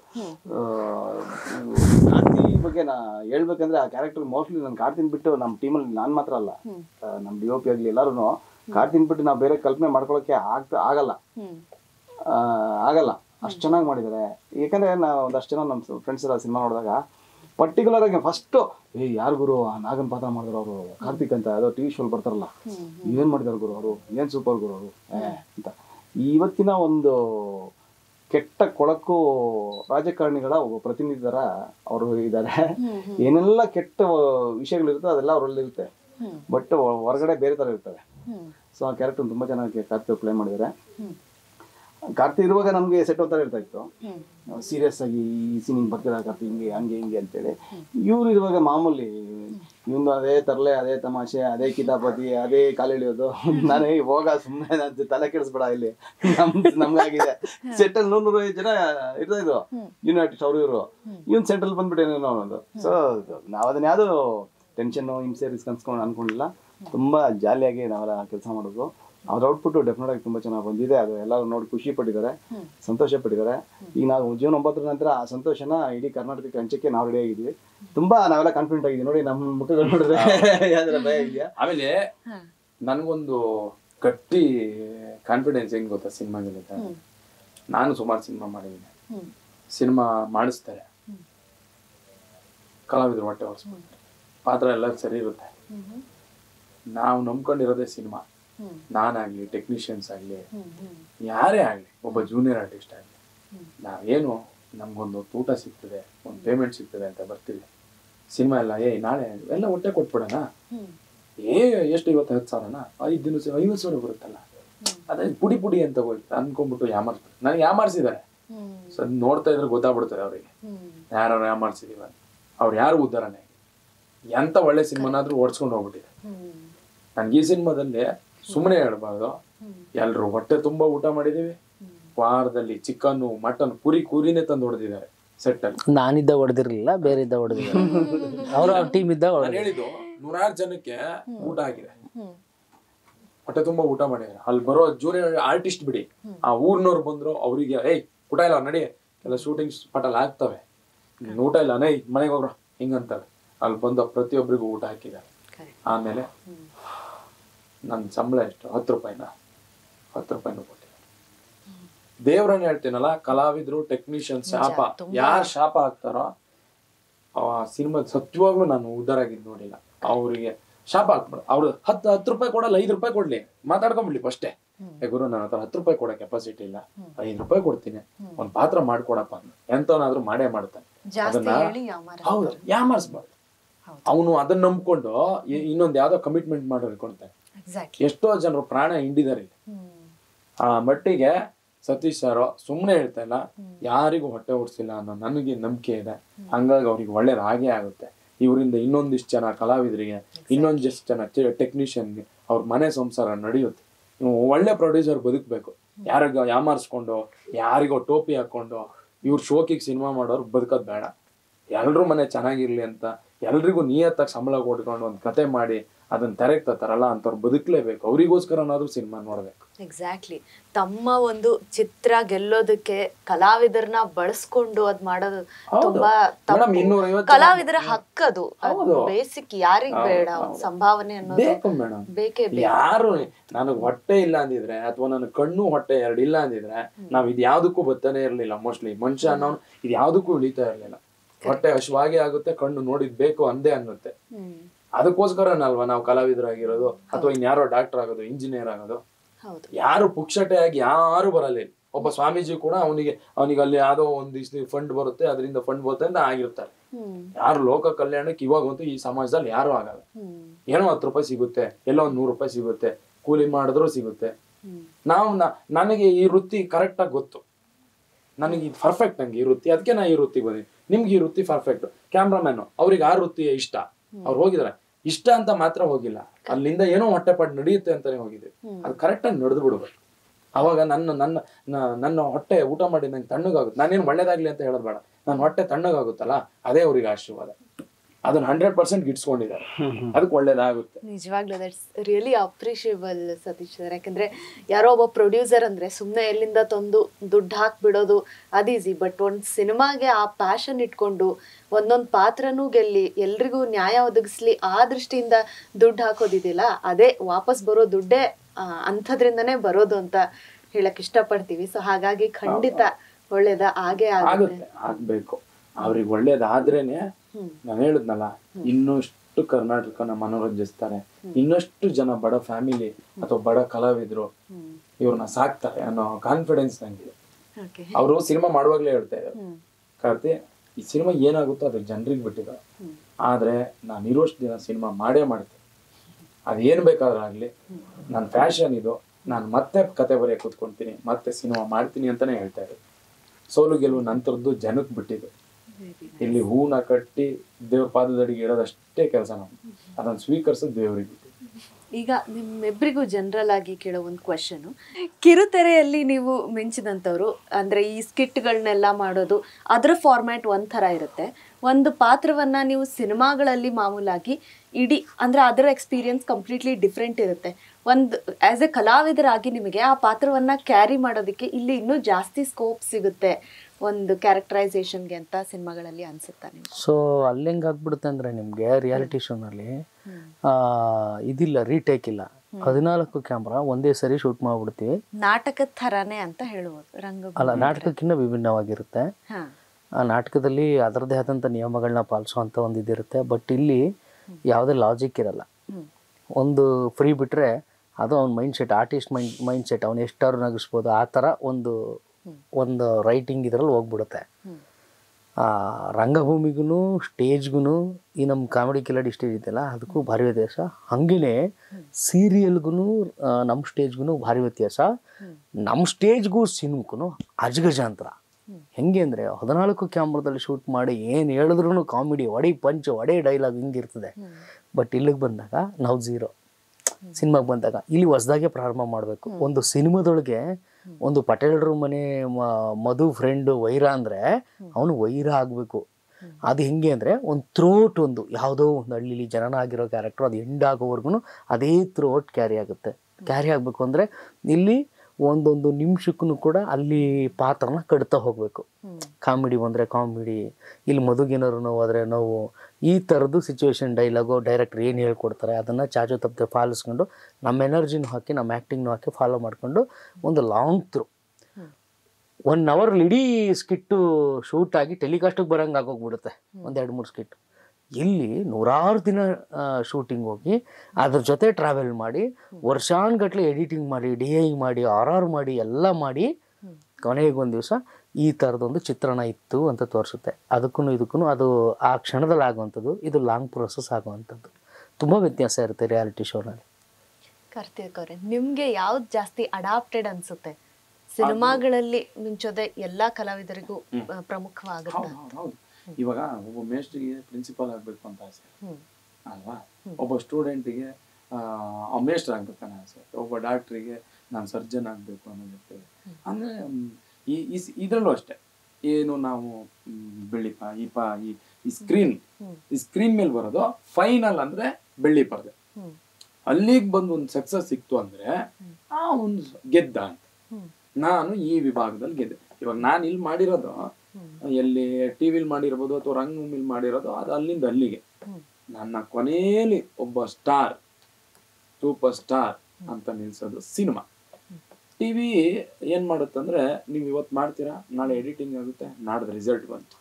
ಕಾರ್ತಿ ಬಗ್ಗೆ ನಾ ಹೇಳ್ಬೇಕಂದ್ರೆ ಆ ಕ್ಯಾರೆಕ್ಟರ್ ಮೋಸ್ಟ್ಲಿ ನಾನು ಕಾರ್ತಿನ್ ಬಿಟ್ಟು ನಮ್ಮ ಟೀಮಲ್ಲಿ ನಾನು ಮಾತ್ರ ಅಲ್ಲ. ನಮ್ಮ ಡಿ ಒ ಪಿ ಆಗಲಿ ಎಲ್ಲರೂ ಕಾರ್ತಿನ್ ಬಿಟ್ಟು ನಾವು ಬೇರೆ ಕಲ್ಪನೆ ಮಾಡ್ಕೊಳಕ್ಕೆ ಆಗ್ತಾ ಆಗಲ್ಲ. ಆಗಲ್ಲ. ಅಷ್ಟು ಚೆನ್ನಾಗಿ ಮಾಡಿದ್ದಾರೆ ಯಾಕಂದ್ರೆ ನಾವು ಒಂದಷ್ಟು ಜನ ನಮ್ಮ ಫ್ರೆಂಡ್ಸ್ ಎಲ್ಲ ಸಿನಿಮಾ ನೋಡಿದಾಗ ಪರ್ಟಿಕ್ಯುಲರ್ ಆಗಿ ಫಸ್ಟ್ ಏ ಯಾರು ಗುರು? ಆ ನಾಗನ್ ಪಾತ್ರ ಮಾಡಿದ್ರು ಅವರು ಕಾರ್ತಿಕ್ ಅಂತ ಯಾವುದೋ ಟಿವಿ ಶೋಲ್ ಬರ್ತಾರಲ್ಲ. ಏನ್ ಮಾಡಿದಾರೆ ಗುರು ಅವರು? ಏನ್ ಸೂಪರ್ ಗುರು ಅವರು? ಅಂತ. ಇವತ್ತಿನ ಒಂದು ಕೆಟ್ಟ ಕೊಳಕು ರಾಜಕಾರಣಿಗಳ ಒಬ್ಬ ಪ್ರತಿನಿಧಿತರ ಅವರು ಇದ್ದಾರೆ ಏನೆಲ್ಲ ಕೆಟ್ಟ ವಿಷಯಗಳಿರುತ್ತೆ ಅದೆಲ್ಲ ಅವರಲ್ಲಿ ಇರುತ್ತೆ. ಬಟ್ ಹೊರಗಡೆ ಬೇರೆ ತರ ಇರ್ತವೆ. ಸೊ ಆ ಕ್ಯಾರೆಕ್ಟರ್ ತುಂಬಾ ಚೆನ್ನಾಗಿ ಕಾರ್ತಿಕ್ ಪ್ಲೇ ಮಾಡಿದ್ದಾರೆ ಕಾರ್ತಿ ಇರುವಾಗ ನಮ್ಗೆ ಸೆಟ್ ತರ ಇರ್ತಾ ಇತ್ತು. ಸೀರಿಯಸ್ ಆಗಿ ಈ ಸೀನಿಂಗ್ ಬರ್ತಿಲ್ಲ ಕಾರ್ತಿ ಹಿಂಗೆ ಹಂಗೆ ಹಿಂಗೆ ಅಂತೇಳಿ. ಇವ್ರು ಇರುವಾಗ ಮಾಮೂಲಿ ಇವ್ನು ಅದೇ ತರಲೆ ಅದೇ ತಮಾಷೆ ಅದೇ ಕಿತಾಪತಿ ಅದೇ ಕಾಲೆಳಿಯೋದು ನಾನು ಹೋಗ ಸುಮ್ಮನೆ ನಾನು ತಲೆ ಕೆಡಿಸ್ಬೇಡ ಇಲ್ಲಿ. ನಮ್ ನಮ್ಗಾಗಿದೆ. ಸೆಟ್ ಅಲ್ಲಿ ನೂರ್ ನೂರೈದು ಜನ ಇರ್ತಾ ಇದ್ರು. ಯುನೈಟೆಡ್ ಅವ್ರು ಇವರು. ಇವ್ನು ಸೆಂಟ್ರಲ್ ಬಂದ್ಬಿಟ್ಟೇನೇನೋ ಅನ್ನೋದು ಸೊ ನಾವು ಅದನ್ನ ಯಾವ್ದು ಟೆನ್ಷನ್ ಹಿಂಸೆ ರಿಸ್ಕ್ ಅನ್ಸ್ಕೊಂಡು ಅನ್ಕೊಂಡಿಲ್ಲ. ತುಂಬಾ ಜಾಲಿಯಾಗಿ ನಾವೆಲ್ಲ ಕೆಲಸ ಮಾಡೋದು. ಅವ್ರ ಔಟ್ಪುಟ್ ಡೆಫಿನೆಟ್ ಆಗಿ ತುಂಬಾ ಚೆನ್ನಾಗಿ ಬಂದಿದೆ. ಅದು ಎಲ್ಲರೂ ನೋಡಿ ಖುಷಿ ಪಟ್ಟಿದ್ದಾರೆ ಸಂತೋಷ ಪಟ್ಟಿದ್ದಾರೆ. ಈಗ ನಾವು ಜೀವನ ಒಂಬತ್ತರ ನಂತರ ಆ ಸಂತೋಷನ ಇಡೀ ಕರ್ನಾಟಕಕ್ಕೆ ಹಂಚಕ್ಕೆ ನಾವು ರೆಡಿ ಆಗಿದ್ವಿ. ತುಂಬಾ ನಾವೆಲ್ಲ ಕಾನ್ಫಿಡೆಂಟ್ ಆಗಿದ್ವಿ ನೋಡಿ ನಮ್ಮ ಮುಖಗಳು ನೋಡಿದ್ರೆ ಯಾವ್ದಾರ ಭಯ ಇದೆಯಾ? ಆಮೇಲೆ ನನ್ಗೊಂದು ಕಟ್ಟಿ ಕಾನ್ಫಿಡೆನ್ಸ್ ಹೆಂಗ್ ಗೊತ್ತಾ ಸಿನಿಮಾ ಮೇಲೆ ನಾನು ಸುಮಾರು ಸಿನಿಮಾ ಮಾಡಿದ್ದೀನಿ. ಸಿನಿಮಾ ಮಾಡಿಸ್ತಾರೆ. ಕಲಾವಿದರು ಹೊಟ್ಟೆ ಹೊರಿಸ್ಬಿಡ್ತಾರೆ ಪಾತ್ರ ಎಲ್ಲ ಸರಿ ಇರುತ್ತೆ. ನಾವು ನಂಬ್ಕೊಂಡಿರೋದೇ ಸಿನಿಮಾ. ನಾನಾಗ್ಲಿ ಟೆಕ್ನಿಷಿಯನ್ಸ್ ಆಗ್ಲಿ ಯಾರೇ ಆಗ್ಲಿ ಒಬ್ಬ ಜೂನಿಯರ್ ಆರ್ಟಿಸ್ಟ್ ಆಗ್ಲಿ ನಾವೇನು ನಮ್ಗೊಂದು ಊಟ ಸಿಗ್ತದೆ ಒಂದು ಪೇಮೆಂಟ್ ಸಿಗ್ತದೆ ಅಂತ ಬರ್ತೀವಿ. ಸಿನಿಮಾ ಎಲ್ಲ ಏ ನಾಳೆ ಎಲ್ಲ ಹೊಟ್ಟೆ ಕೊಟ್ಬಿಡೋಣ? ಏ ಎಷ್ಟು ಇವತ್ತು ಹತ್ತು ಸಾವಿರನ? ಐದು ದಿನ ಐವತ್ತು ಸಾವಿರ ಬರುತ್ತಲ್ಲ. ಅದೇ ಪುಡಿ ಪುಡಿ ಅಂತ ಅನ್ಕೊಂಡ್ಬಿಟ್ಟು ಯಾಮಾರ್ಸ್ಬಿಟ್ಟು ನನಗೆ ಯಾಮಾರಿಸಿದ್ದಾರೆ ಸೊ ನೋಡ್ತಾ ಇದ್ರೆ ಗೊತ್ತಾಗ್ಬಿಡ್ತಾರೆ ಅವರಿಗೆ. ಯಾರು ಯಾಮಾರ್ಸಿದೀವ ಅವ್ರು ಯಾರು ಉದ್ದಾರನೇ? ಎಂತ ಒಳ್ಳೆ ಸಿನಿಮಾನಾದ್ರೂ ಓಡಿಸ್ಕೊಂಡು ಹೋಗ್ಬಿಟ್ಟಿದೆ. ನನ್ಗೆ ಈ ಸಿನಿಮಾದಲ್ಲಿ ಸುಮ್ಮನೆ ಹೇಳ್ಬಾರ್ದು. ಎಲ್ಲರೂ ಹೊಟ್ಟೆ ತುಂಬಾ ಊಟ ಮಾಡಿದೀವಿ ವಾರದಲ್ಲಿ ಚಿಕನ್ ಮಟನ್ ಕುರಿ ಕುರಿನೇ ತಂದು ಹೊಡೆದಿದ್ದಾರೆ ಸೆಟ್ ಅಲ್ಲಿ ನಾನಿದ್ದ ಹೊಡೆದಿರ್ಲಿಲ್ಲ ಬೇರೆ ಇದ್ದ ಹೊಡೆದಿಲ್ಲ ಅವ್ರ ಟೀಮ್ ಇದ್ದ ಹೇಳಿದ್ದು ನೂರಾರು ಜನಕ್ಕೆ ಊಟ ಆಗಿದೆ. ಹೊಟ್ಟೆ ತುಂಬಾ ಊಟ ಮಾಡಿದ್ದಾರೆ. ಅಲ್ಲಿ ಬರೋ ಜೂನಿಯರ್ ಆರ್ಟಿಸ್ಟ್ ಬಿಡಿ. ಆ ಊರ್ನವ್ರು ಬಂದ್ರು ಅವರಿಗೆ ಏಯ್ ಊಟ ಇಲ್ಲ ನಡಿ. ಎಲ್ಲ ಶೂಟಿಂಗ್ ಸ್ಪಾಟ್ ಅಲ್ಲಿ ಆಗ್ತವೆ. ನೀನ್ ಊಟ ಇಲ್ಲ ನೈ ಮನೆಗೆ ಹೋಗ್ರ ಹಿಂಗಂತಾರೆ. ಅಲ್ಲಿ ಬಂದ ಪ್ರತಿಯೊಬ್ಬರಿಗೂ ಊಟ ಹಾಕಿದ್ದಾರೆ. ಆಮೇಲೆ ನನ್ನ ಸಂಬಳ ಎಷ್ಟು? ಹತ್ತು ರೂಪಾಯಿನ. ಹತ್ತು ರೂಪಾಯಿನ ಕೊಟ್ಟಿದ್ದಾರೆ ದೇವ್ರನ್ನ ಹೇಳ್ತೀನಲ್ಲ ಕಲಾವಿದ್ರು ಟೆಕ್ನಿಷಿಯನ್ ಶಾಪ. ಯಾರು ಶಾಪ ಹಾಕ್ತಾರೋ ಆ ಸಿನಿಮಾ ಸತ್ಯವಾಗ್ಲೂ ನಾನು ಉದ್ದಾರ ಆಗಿದ್ ನೋಡಿಲ್ಲ. ಅವರಿಗೆ ಶಾಪ ಹಾಕ್ಬಿಡ. ಅವ್ರು ಹತ್ತು ಹತ್ತು ರೂಪಾಯಿ ಕೊಡಲ್ಲ ಐದು ರೂಪಾಯಿ ಕೊಡ್ಲಿ. ಮಾತಾಡ್ಕೊಂಬಿಡ್ಲಿ ಫಸ್ಟೇ. ಏ ಗುರು ನನ್ನ ಹತ್ರ ಹತ್ತು ರೂಪಾಯಿ ಕೊಡೋ ಕೆಪಾಸಿಟಿ ಇಲ್ಲ. ಐದು ರೂಪಾಯಿ ಕೊಡ್ತೀನಿ. ಒಂದ್ ಪಾತ್ರ ಮಾಡ್ಕೊಡಪ್ಪ ಅಂತ ಎಂತವನಾದ್ರೂ ಮಾಡೇ ಮಾಡ್ತಾನೆ. ಅದನ್ನ- ಹೌದು ಯಾಮಾರಿಸ್ಬಾರ್ದು. ಅವನು ಅದನ್ನ ನಂಬ್ಕೊಂಡು ಇನ್ನೊಂದು ಯಾವ್ದೋ ಕಮಿಟ್ಮೆಂಟ್ ಮಾಡಿ ಎಕ್ಸಾಕ್ಟ್ಲಿ ಎಷ್ಟೋ ಜನರು ಪ್ರಾಣ ಹಿಂಡಿದಾರೆ ಆ ಮಟ್ಟಿಗೆ ಸತೀಶ್ ಸರ್ ಸುಮ್ಮನೆ ಹೇಳ್ತಾ ಇಲ್ಲ ಯಾರಿಗೂ ಹೊಟ್ಟೆ ಓಡಿಸಿಲ್ಲ ಅನ್ನೋ ನನಗೆ ನಂಬಿಕೆ ಇದೆ. ಹಂಗಾಗಿ ಅವ್ರಿಗೆ ಒಳ್ಳೇದು ಹಾಗೆ ಆಗುತ್ತೆ. ಇವರಿಂದ ಇನ್ನೊಂದಿಷ್ಟು ಜನ ಕಲಾವಿದರಿಗೆ ಇನ್ನೊಂದಿಷ್ಟು ಜನ ಟೆಕ್ನಿಷಿಯನ್ಗೆ ಅವ್ರ ಮನೆ ಸಂಸಾರ ನಡೆಯುತ್ತೆ. ಒಳ್ಳೆ ಪ್ರೊಡ್ಯೂಸರ್ ಬದುಕಬೇಕು. ಯಾರಿಗ ಯಾಮಾರಿಸ್ಕೊಂಡು ಯಾರಿಗೋ ಟೋಪಿ ಹಾಕೊಂಡು ಇವ್ರ ಶೋಕಿಗೆ ಸಿನಿಮಾ ಮಾಡೋರು ಬದುಕೋದು ಬೇಡ. ಎಲ್ಲರೂ ಮನೆ ಚೆನ್ನಾಗಿರ್ಲಿ ಅಂತ ಎಲ್ರಿಗೂ ನಿಯತ್ತಾಗಿ ಸಂಬಳ ಕೊಟ್ಕೊಂಡು ಒಂದು ಕತೆ ಮಾಡಿ ಅದನ್ನ ತೆರೆಗೆ ತರ್ತಾರಲ್ಲ ಅಂತವ್ರು ಬದುಕಲೇಬೇಕು ಅವರಿಗೋಸ್ಕರನಾದ್ರೂ ಸಿನಿಮಾ ನೋಡ್ಬೇಕು. ಎಕ್ಸಾಕ್ಟ್ಲಿ ತಮ್ಮ ಒಂದು ಚಿತ್ರ ಗೆಲ್ಲೋದಕ್ಕೆ ಕಲಾವಿದರನ್ನ ಬಳಸ್ಕೊಂಡು ಅದ್ ಮಾಡೋದು ತುಂಬಾ ಕಲಾವಿದರ ಹಕ್ಕದು. ಬೇಸಿಕ್ ಯಾರಿಗ್ ಬೇಡ ಸಂಭಾವನೆ ಅನ್ನೋದು ಬೇಕು ಯಾರು ನನಗ್ ಹೊಟ್ಟೆ ಇಲ್ಲ ಅಂದಿದ್ರೆ ಅಥವಾ ನನ್ನ ಕಣ್ಣು ಹೊಟ್ಟೆ ಎರಡು ಇಲ್ಲ ಅಂದಿದ್ರೆ ನಾವ್ ಇದ್ ಯಾವ್ದಕ್ಕೂ ಬರ್ತಾನೆ ಇರ್ಲಿಲ್ಲ. ಮೋಸ್ಟ್ಲಿ ಮನುಷ್ಯ ಅನ್ನೋ ಇದ್ ಯಾವ್ದಕ್ಕೂ ಉಳಿತಾ ಇರ್ಲಿಲ್ಲ. ಹೊಟ್ಟೆ ಹಶುವಾಗೆ ಆಗುತ್ತೆ ಕಣ್ಣು ನೋಡಿದ್ ಬೇಕು ಅಂದೇ ಅನ್ನುತ್ತೆ. ಅದಕ್ಕೋಸ್ಕರನಲ್ವಾ ನಾವು ಕಲಾವಿದರಾಗಿರೋದು ಅಥವಾ ಇನ್ಯಾರೋ ಡಾಕ್ಟರ್ ಆಗೋದು ಇಂಜಿನಿಯರ್ ಆಗೋದು? ಯಾರು ಪುಕ್ಷಟೆ ಆಗಿ ಯಾರು ಬರಲ್ಲ ಒಬ್ಬ ಸ್ವಾಮೀಜಿ ಕೂಡ ಅವನಿಗೆ ಅವನಿಗೆ ಅಲ್ಲಿ ಯಾವುದೋ ಒಂದಿಷ್ಟು ಫಂಡ್ ಬರುತ್ತೆ ಅದರಿಂದ ಫಂಡ್ ಬರುತ್ತೆ ಅಂತ ಆಗಿರ್ತಾರೆ. ಯಾರು ಲೋಕ ಕಲ್ಯಾಣಕ್ಕೆ ಇವಾಗಂತೂ ಈ ಸಮಾಜದಲ್ಲಿ ಯಾರು ಆಗಲ್ಲ. ಏನೋ ಹತ್ತು ರೂಪಾಯಿ ಸಿಗುತ್ತೆ ಎಲ್ಲೋ ಒಂದ್ ನೂರು ರೂಪಾಯಿ ಸಿಗುತ್ತೆ ಕೂಲಿ ಮಾಡಿದ್ರು ಸಿಗುತ್ತೆ. ನಾವು ನನಗೆ ಈ ವೃತ್ತಿ ಕರೆಕ್ಟ್ ಆಗಿ ಗೊತ್ತು. ನನಗೆ ಇದು ಪರ್ಫೆಕ್ಟ್ ನಂಗೆ ಈ ವೃತ್ತಿ. ಅದಕ್ಕೆ ನಾ ಈ ವೃತ್ತಿಗೆ ಬಂದಿನಿ ನಿಮ್ಗೆ ಈ ವೃತ್ತಿ ಪರ್ಫೆಕ್ಟ್ ಕ್ಯಾಮ್ರಾಮ್ಯಾನು ಅವ್ರಿಗೆ ಆ ವೃತ್ತಿ ಇಷ್ಟ. ಅವ್ರು ಹೋಗಿದಾರೆ. ಇಷ್ಟ ಅಂತ ಮಾತ್ರ ಹೋಗಿಲ್ಲ. ಅಲ್ಲಿಂದ ಏನೋ ಹೊಟ್ಟೆಪಾಟ್ ನಡೆಯುತ್ತೆ ಅಂತಾನೆ ಹೋಗಿದ್ದೆ ಅದು ಕರೆಕ್ಟ್ ಆಗಿ ನಡೆದು ಬಿಡ್ಬೇಕು ಅವಾಗ ನನ್ನ ನನ್ನ ನನ್ನ ಹೊಟ್ಟೆ ಊಟ ಮಾಡಿ ನಂಗೆ ತಣ್ಣಗಾಗುತ್ತೆ. ನಾನೇನು ಒಳ್ಳೇದಾಗ್ಲಿ ಅಂತ ಹೇಳೋದು ಬೇಡ. ನನ್ನ ಹೊಟ್ಟೆ ತಣ್ಣಗಾಗುತ್ತಲ್ಲ ಅದೇ ಅವ್ರಿಗೆ ಆಶೀರ್ವಾದ. ಅದನ್ನ ಹಂಡ್ರೆಡ್ ಪರ್ಸೆಂಟ್ ಗಿಟ್ಸ್ಕೊಂಡಿದ್ದಾರೆ ಅದಕ್ಕೆ ಒಳ್ಳೇದಾಗುತ್ತೆ. ನಿಜವಾಗ್ಲೂ that's really appreciable Satish sir ಯಾಕಂದ್ರೆ ಯಾರೋ ಒಬ್ಬ ಪ್ರೊಡ್ಯೂಸರ್ ಅಂದ್ರೆ ಸುಮ್ಮನೆ ಎಲ್ಲಿಂದ ತಂದು ದುಡ್ಡು ಹಾಕ್ಬಿಡೋದು ಅದ್ ಈಸಿ ಬಟ್ ಒಂದು ಸಿನಿಮಾಗೆ ಆ ಪ್ಯಾಷನ್ ಇಟ್ಕೊಂಡು ಒಂದೊಂದು ಪಾತ್ರನೂ ಗೆಲ್ಲಿ ಎಲ್ರಿಗೂ ನ್ಯಾಯ ಒದಗಿಸ್ಲಿ ಆ ದೃಷ್ಟಿಯಿಂದ ದುಡ್ಡು ಹಾಕೋದಿದೆಯಲ್ಲ ಅದೇ ವಾಪಸ್ ಬರೋ ದುಡ್ಡೇ ಆ, ಅಂಥದ್ರಿಂದನೇ ಬರೋದು ಅಂತ ಹೇಳಕ್ ಇಷ್ಟಪಡ್ತೀವಿ. ಸೊ ಹಾಗಾಗಿ ಖಂಡಿತ ಒಳ್ಳೇದ ಹಾಗೆ ಆಗುತ್ತೆ. ಆಗುತ್ತೆ ಆಗ್ಬೇಕು. ಅವ್ರಿಗೆ ಒಳ್ಳೇದಾದ್ರೇನೆ ನಾನು ಹೇಳಿದ್ನಲ್ಲ ಇನ್ನಷ್ಟು ಕರ್ನಾಟಕನ ಮನೋರಂಜಿಸ್ತಾರೆ. ಇನ್ನಷ್ಟು ಜನ ಬಡ ಫ್ಯಾಮಿಲಿ ಅಥವಾ ಬಡ ಕಲಾವಿದ್ರು ಇವ್ರನ್ನ ಸಾಕ್ತಾರೆ ಅನ್ನೋ ಕಾನ್ಫಿಡೆನ್ಸ್ ನಂಗಿದೆ. ಅವರು ಸಿನಿಮಾ ಮಾಡುವಾಗಲೇ ಹೇಳ್ತಾ ಇದ್ದಾರೆ. ಕಾರ್ತಿ ಈ ಸಿನಿಮಾ ಏನಾಗುತ್ತೋ ಅದು ಜನರಿಗೆ ಬಿಟ್ಟಿದ್ದಾರೆ. ಆದ್ರೆ ನಾನು ಇರುವಷ್ಟು ದಿನ ಸಿನಿಮಾ ಮಾಡೇ ಮಾಡ್ತೀನಿ. ಅದೇನ್ ಬೇಕಾದ್ರೂ ಆಗ್ಲಿ. ನನ್ನ ಫ್ಯಾಷನ್ ಇದು. ನಾನು ಮತ್ತೆ ಕತೆ ಬರೆಯಕ್ಕೆ ಕೂತ್ಕೊಂತೀನಿ ಮತ್ತೆ ಸಿನಿಮಾ ಮಾಡ್ತೀನಿ ಅಂತಾನೆ ಹೇಳ್ತಾ ಇದ್ದಾರೆ ಸೋಲು ಗೆಲುವು ನಂತರದ್ದು ಜನಕ್ಕೆ ಬಿಟ್ಟಿದ್ದು ಇಲ್ಲಿ ಹೂನ ಕಟ್ಟಿ ದೇವ್ರ ಪಾದದಡಿಗೆ ಇಡೋದಷ್ಟೇ ಕೆಲಸ ನಾವು. ಅದನ್ನ ಸ್ವೀಕರಿಸೋದು ದೇವರಿಗೆ. ಈಗ ನಿಮ್ಮೆಬ್ರಿಗೂ ಜನರಲ್ ಆಗಿ ಕೇಳೋ ಒಂದು ಕ್ವಶನ್ ಕಿರುತೆರೆಯಲ್ಲಿ ನೀವು ಮಿಂಚಿದಂಥವ್ರು ಅಂದ್ರೆ ಈ ಸ್ಕಿಟ್ಗಳನ್ನೆಲ್ಲ ಮಾಡೋದು ಅದರ ಫಾರ್ಮ್ಯಾಟ್ ಒಂದು ಥರ ಇರುತ್ತೆ. ಒಂದು ಪಾತ್ರವನ್ನ ನೀವು ಸಿನಿಮಾಗಳಲ್ಲಿ ಮಾಮೂಲಾಗಿ ಇಡೀ ಅಂದ್ರೆ ಅದರ ಎಕ್ಸ್ಪೀರಿಯನ್ಸ್ ಕಂಪ್ಲೀಟ್ಲಿ ಡಿಫ್ರೆಂಟ್ ಇರುತ್ತೆ. ಒಂದು ಆಸ್ ಎ ಕಲಾವಿದರಾಗಿ ನಿಮಗೆ ಆ ಪಾತ್ರವನ್ನ ಕ್ಯಾರಿ ಮಾಡೋದಕ್ಕೆ ಇಲ್ಲಿ ಇನ್ನೂ ಜಾಸ್ತಿ ಸ್ಕೋಪ್ ಸಿಗುತ್ತೆ. ಒಂದು ಕ್ಯಾರೆಕ್ಟರೈಸೇಷನ್ಗೆ ಅಂತ ಸಿನಿಮಾಗಳಲ್ಲಿ ಅನ್ಸುತ್ತಾ ನಿಮ್ಗೆ? ಸೊ ಅಲ್ಲಿ ಹೆಂಗ್ ಆಗ್ಬಿಡುತ್ತೆ ಅಂದ್ರೆ ನಿಮ್ಗೆ ರಿಯಾಲಿಟಿ ಶೋನಲ್ಲಿ ಇದಿಲ್ಲ ರೀಟೇಕ್ ಇಲ್ಲ. ಹದಿನಾಲ್ಕು ಕ್ಯಾಮ್ರಾ ಒಂದೇ ಸರಿ ಶೂಟ್ ಮಾಡ್ಬಿಡ್ತೀವಿ. ನಾಟಕದ ಥರನೇ ಅಂತ ಹೇಳ್ಬೋದು ರಂಗ ಅಲ್ಲ ನಾಟಕಕ್ಕಿಂತ ವಿಭಿನ್ನವಾಗಿರುತ್ತೆ. ಆ ನಾಟಕದಲ್ಲಿ ಅದರದೇ ಆದಂಥ ನಿಯಮಗಳನ್ನ ಪಾಲಿಸುವಂಥ ಒಂದು ಇದಿರುತ್ತೆ. ಬಟ್ ಇಲ್ಲಿ ಯಾವುದೇ ಲಾಜಿಕ್ ಇರಲ್ಲ. ಒಂದು ಫ್ರೀ ಬಿಟ್ರೆ ಅದು ಅವ್ನ mind set artist mind mind set ಅವ್ನು ಎಷ್ಟಾದ್ರು ನಗಿಸ್ಬೋದು. ಆ ಥರ ಒಂದು ಒಂದು ರೈಟಿಂಗ್ ಇದರಲ್ಲಿ ಹೋಗ್ಬಿಡುತ್ತೆ. ಆ ರಂಗಭೂಮಿಗೂ ಸ್ಟೇಜ್ಗೂ ಈ ನಮ್ಮ ಕಾಮಿಡಿ ಕಿಲಾಡಿ ಸ್ಟೇಜ್ ಇದೆಯಲ್ಲ ಅದಕ್ಕೂ ಭಾರಿ ವ್ಯತ್ಯಾಸ. ಹಂಗೇ ಸೀರಿಯಲ್ಗೂ ನಮ್ಮ ಸ್ಟೇಜ್ಗೂ ಭಾರಿ ವ್ಯತ್ಯಾಸ. ನಮ್ಮ ಸ್ಟೇಜ್ಗೂ ಸಿನಿಮಕ್ಕೂ ಅಜಗಜಾಂತರ. ಹೆಂಗೆ ಅಂದರೆ ಹದಿನಾಲ್ಕು ಕ್ಯಾಮ್ರಾದಲ್ಲಿ ಶೂಟ್ ಮಾಡಿ ಏನು ಹೇಳಿದ್ರು ಕಾಮಿಡಿ ಒಡೆ ಪಂಚ್ ಒಡೆ ಡೈಲಾಗ್ ಹಿಂಗಿರ್ತದೆ ಬಟ್ ಇಲ್ಲಿಗೆ ಬಂದಾಗ ನಾವು ಝೀರೋ. ಸಿನಿಮಾಗೆ ಬಂದಾಗ ಇಲ್ಲಿ ಹೊಸ್ದಾಗೆ ಪ್ರಾರಂಭ ಮಾಡಬೇಕು. ಒಂದು ಸಿನಿಮಾದೊಳಗೆ ಒಂದು ಪಟೇಲ್ರ ಮನೆ ಮ- ಮಧು ಫ್ರೆಂಡ್ ವೈರ ಅಂದರೆ ಅವನು ವೈರ ಆಗಬೇಕು. ಅದು ಹೆಂಗೆ ಅಂದರೆ ಒಂದು ಥ್ರೋಟ್ ಒಂದು ಯಾವುದೋ ಒಂದು ಹಳ್ಳಿಲಿ ಜನನ ಆಗಿರೋ ಕ್ಯಾರೆಕ್ಟರ್ ಅದು ಎಂಡ್ ಆಗೋವರೆಗೂ ಅದೇ ಥ್ರೋಟ್ ಕ್ಯಾರಿ ಆಗುತ್ತೆ. ಕ್ಯಾರಿ ಆಗಬೇಕು ಅಂದರೆ ಇಲ್ಲಿ ಒಂದೊಂದು ನಿಮಿಷಕ್ಕೂ ಕೂಡ ಅಲ್ಲಿ ಪಾತ್ರನ ಕಡ್ತಾ ಹೋಗಬೇಕು. ಕಾಮಿಡಿ ಬಂದರೆ ಕಾಮಿಡಿ ಇಲ್ಲಿ ಮದುಗಿನವರು ನೋವು ಆದರೆ ನೋವು ಈ ಥರದ್ದು ಸಿಚುವೇಶನ್ ಡೈಲಾಗು ಡೈರೆಕ್ಟ್ರ್ ಏನು ಹೇಳ್ಕೊಡ್ತಾರೆ ಅದನ್ನು ಚಾಚು ತಪ್ಪದೆ ಪಾಲಿಸ್ಕೊಂಡು ನಮ್ಮ ಎನರ್ಜಿನೂ ಹಾಕಿ, ನಮ್ಮ ಆ್ಯಕ್ಟಿಂಗ್ನೂ ಹಾಕಿ ಫಾಲೋ ಮಾಡಿಕೊಂಡು ಒಂದು ಲಾಂಗ್ ಥ್ರೂ ಒನ್ ಅವರ್ ಇಡೀ ಸ್ಕಿಟ್ಟು ಶೂಟ್ ಆಗಿ ಟೆಲಿಕಾಸ್ಟಿಗೆ ಬರೋಂಗೆ ಆಗೋಗ್ಬಿಡುತ್ತೆ. ಒಂದು ಎರಡು ಮೂರು ಸ್ಕಿಟ್ ಇಲ್ಲಿ ನೂರಾರು ದಿನ ಶೂಟಿಂಗ್ ಹೋಗಿ ಅದ್ರ ಜೊತೆ ಟ್ರಾವೆಲ್ ಮಾಡಿ ವರ್ಷಾನ್ಗಟ್ಲೆ ಎಡಿಟಿಂಗ್ ಮಾಡಿ ಡಿ ಐ ಮಾಡಿ ಆರ್ ಆರ್ ಮಾಡಿ, ಎಲ್ಲ ಮಾಡಿ, ಕೊನೆಗೆ ಒಂದು ದಿವಸ ಈ ಥರದೊಂದು ಚಿತ್ರಣ ಇತ್ತು ಅಂತ ತೋರಿಸುತ್ತೆ. ಅದಕ್ಕೂ ಇದಕ್ಕೂ ಅದು ಆ ಕ್ಷಣದಲ್ಲಿ ಆಗುವಂಥದ್ದು ಇದು ಲಾಂಗ್ ಪ್ರೊಸೆಸ್ ಆಗುವಂಥದ್ದು. ತುಂಬ ವ್ಯತ್ಯಾಸ ಇರುತ್ತೆ ರಿಯಾಲಿಟಿ ಶೋನಲ್ಲಿ ಕಾರ್ತಿಕ್ ಅವರೇ ನಿಮಗೆ ಯಾವ್ದು ಜಾಸ್ತಿ ಅಡಾಪ್ಟೆಡ್ ಅನ್ಸುತ್ತೆ? ಸಿನಿಮಾಗಳಲ್ಲಿ ಮಿಂಚೋದೆ ಎಲ್ಲ ಕಲಾವಿದರಿಗೂ ಪ್ರಮುಖವಾಗುತ್ತೆ? ಹೌದು ಹೌದು ಹೌದು. ಇವಾಗ ಒಬ್ಬ ಮೇಸ್ಟ್ರಿಗೆ ಪ್ರಿನ್ಸಿಪಾಲ್ ಆಗಬೇಕು ಅಂತ ಆಸೆ. ಹ್ಮ್. ಅಲ್ವಾ? ಒಬ್ಬ ಸ್ಟೂಡೆಂಟಿಗೆ ಮೇಸ್ಟ್ರ್ ಆಗ್ಬೇಕನ್ನೋ ಆಸೆ. ಒಬ್ಬ ಡಾಕ್ಟ್ರಿಗೆ ನಾನು ಸರ್ಜನ್ ಆಗಬೇಕು ಅನ್ನೋದಿರ್ತೇವೆ ಅಂದ್ರೆ ಈ ಇದರಲ್ಲೂ ಅಷ್ಟೇ. ಏನು ನಾವು ಬೆಳ್ಳಿಪಾ ಬೆಳ್ಳಿಪ ಈಪ ಈ ಈ ಸ್ಕ್ರೀನ್ ಈ ಸ್ಕ್ರೀನ್ ಮೇಲೆ ಬರೋದು ಫೈನಲ್ ಅಂದ್ರೆ ಬೆಳ್ಳಿ ಪರದೆ. ಅಲ್ಲಿಗೆ ಬಂದು ಒಂದು ಸಕ್ಸಸ್ ಸಿಕ್ತು ಅಂದ್ರೆ ಆ ಒಂದು ಗೆದ್ದ ಅಂತ. ನಾನು ಈ ವಿಭಾಗದಲ್ಲಿ ಗೆದ್ದೆ. ಇವಾಗ ನಾನು ಇಲ್ಲಿ ಮಾಡಿರೋದು ಎಲ್ಲಿ ಟಿವಿಲಿ ಮಾಡಿರ್ಬೋದು ಅಥವಾ ರಂಗಭೂಮಿಲಿ ಮಾಡಿರೋದು ಅದು ಅಲ್ಲಿಂದ ಅಲ್ಲಿಗೆ. ನನ್ನ ಕೊನೆಯಲ್ಲಿ ಒಬ್ಬ ಸ್ಟಾರ್ ಸೂಪರ್ ಸ್ಟಾರ್ ಅಂತ ನಿಲ್ಸೋದು ಸಿನಿಮಾ ಟಿವಿ ಏನು ಮಾಡುತ್ತಂದ್ರೆ ನೀವು ಇವತ್ತು ಮಾಡ್ತೀರಾ, ನಾಳೆ ಎಡಿಟಿಂಗ್ ಆಗುತ್ತೆ, ನಾಡ್ದು ರಿಸಲ್ಟ್ ಬಂತು.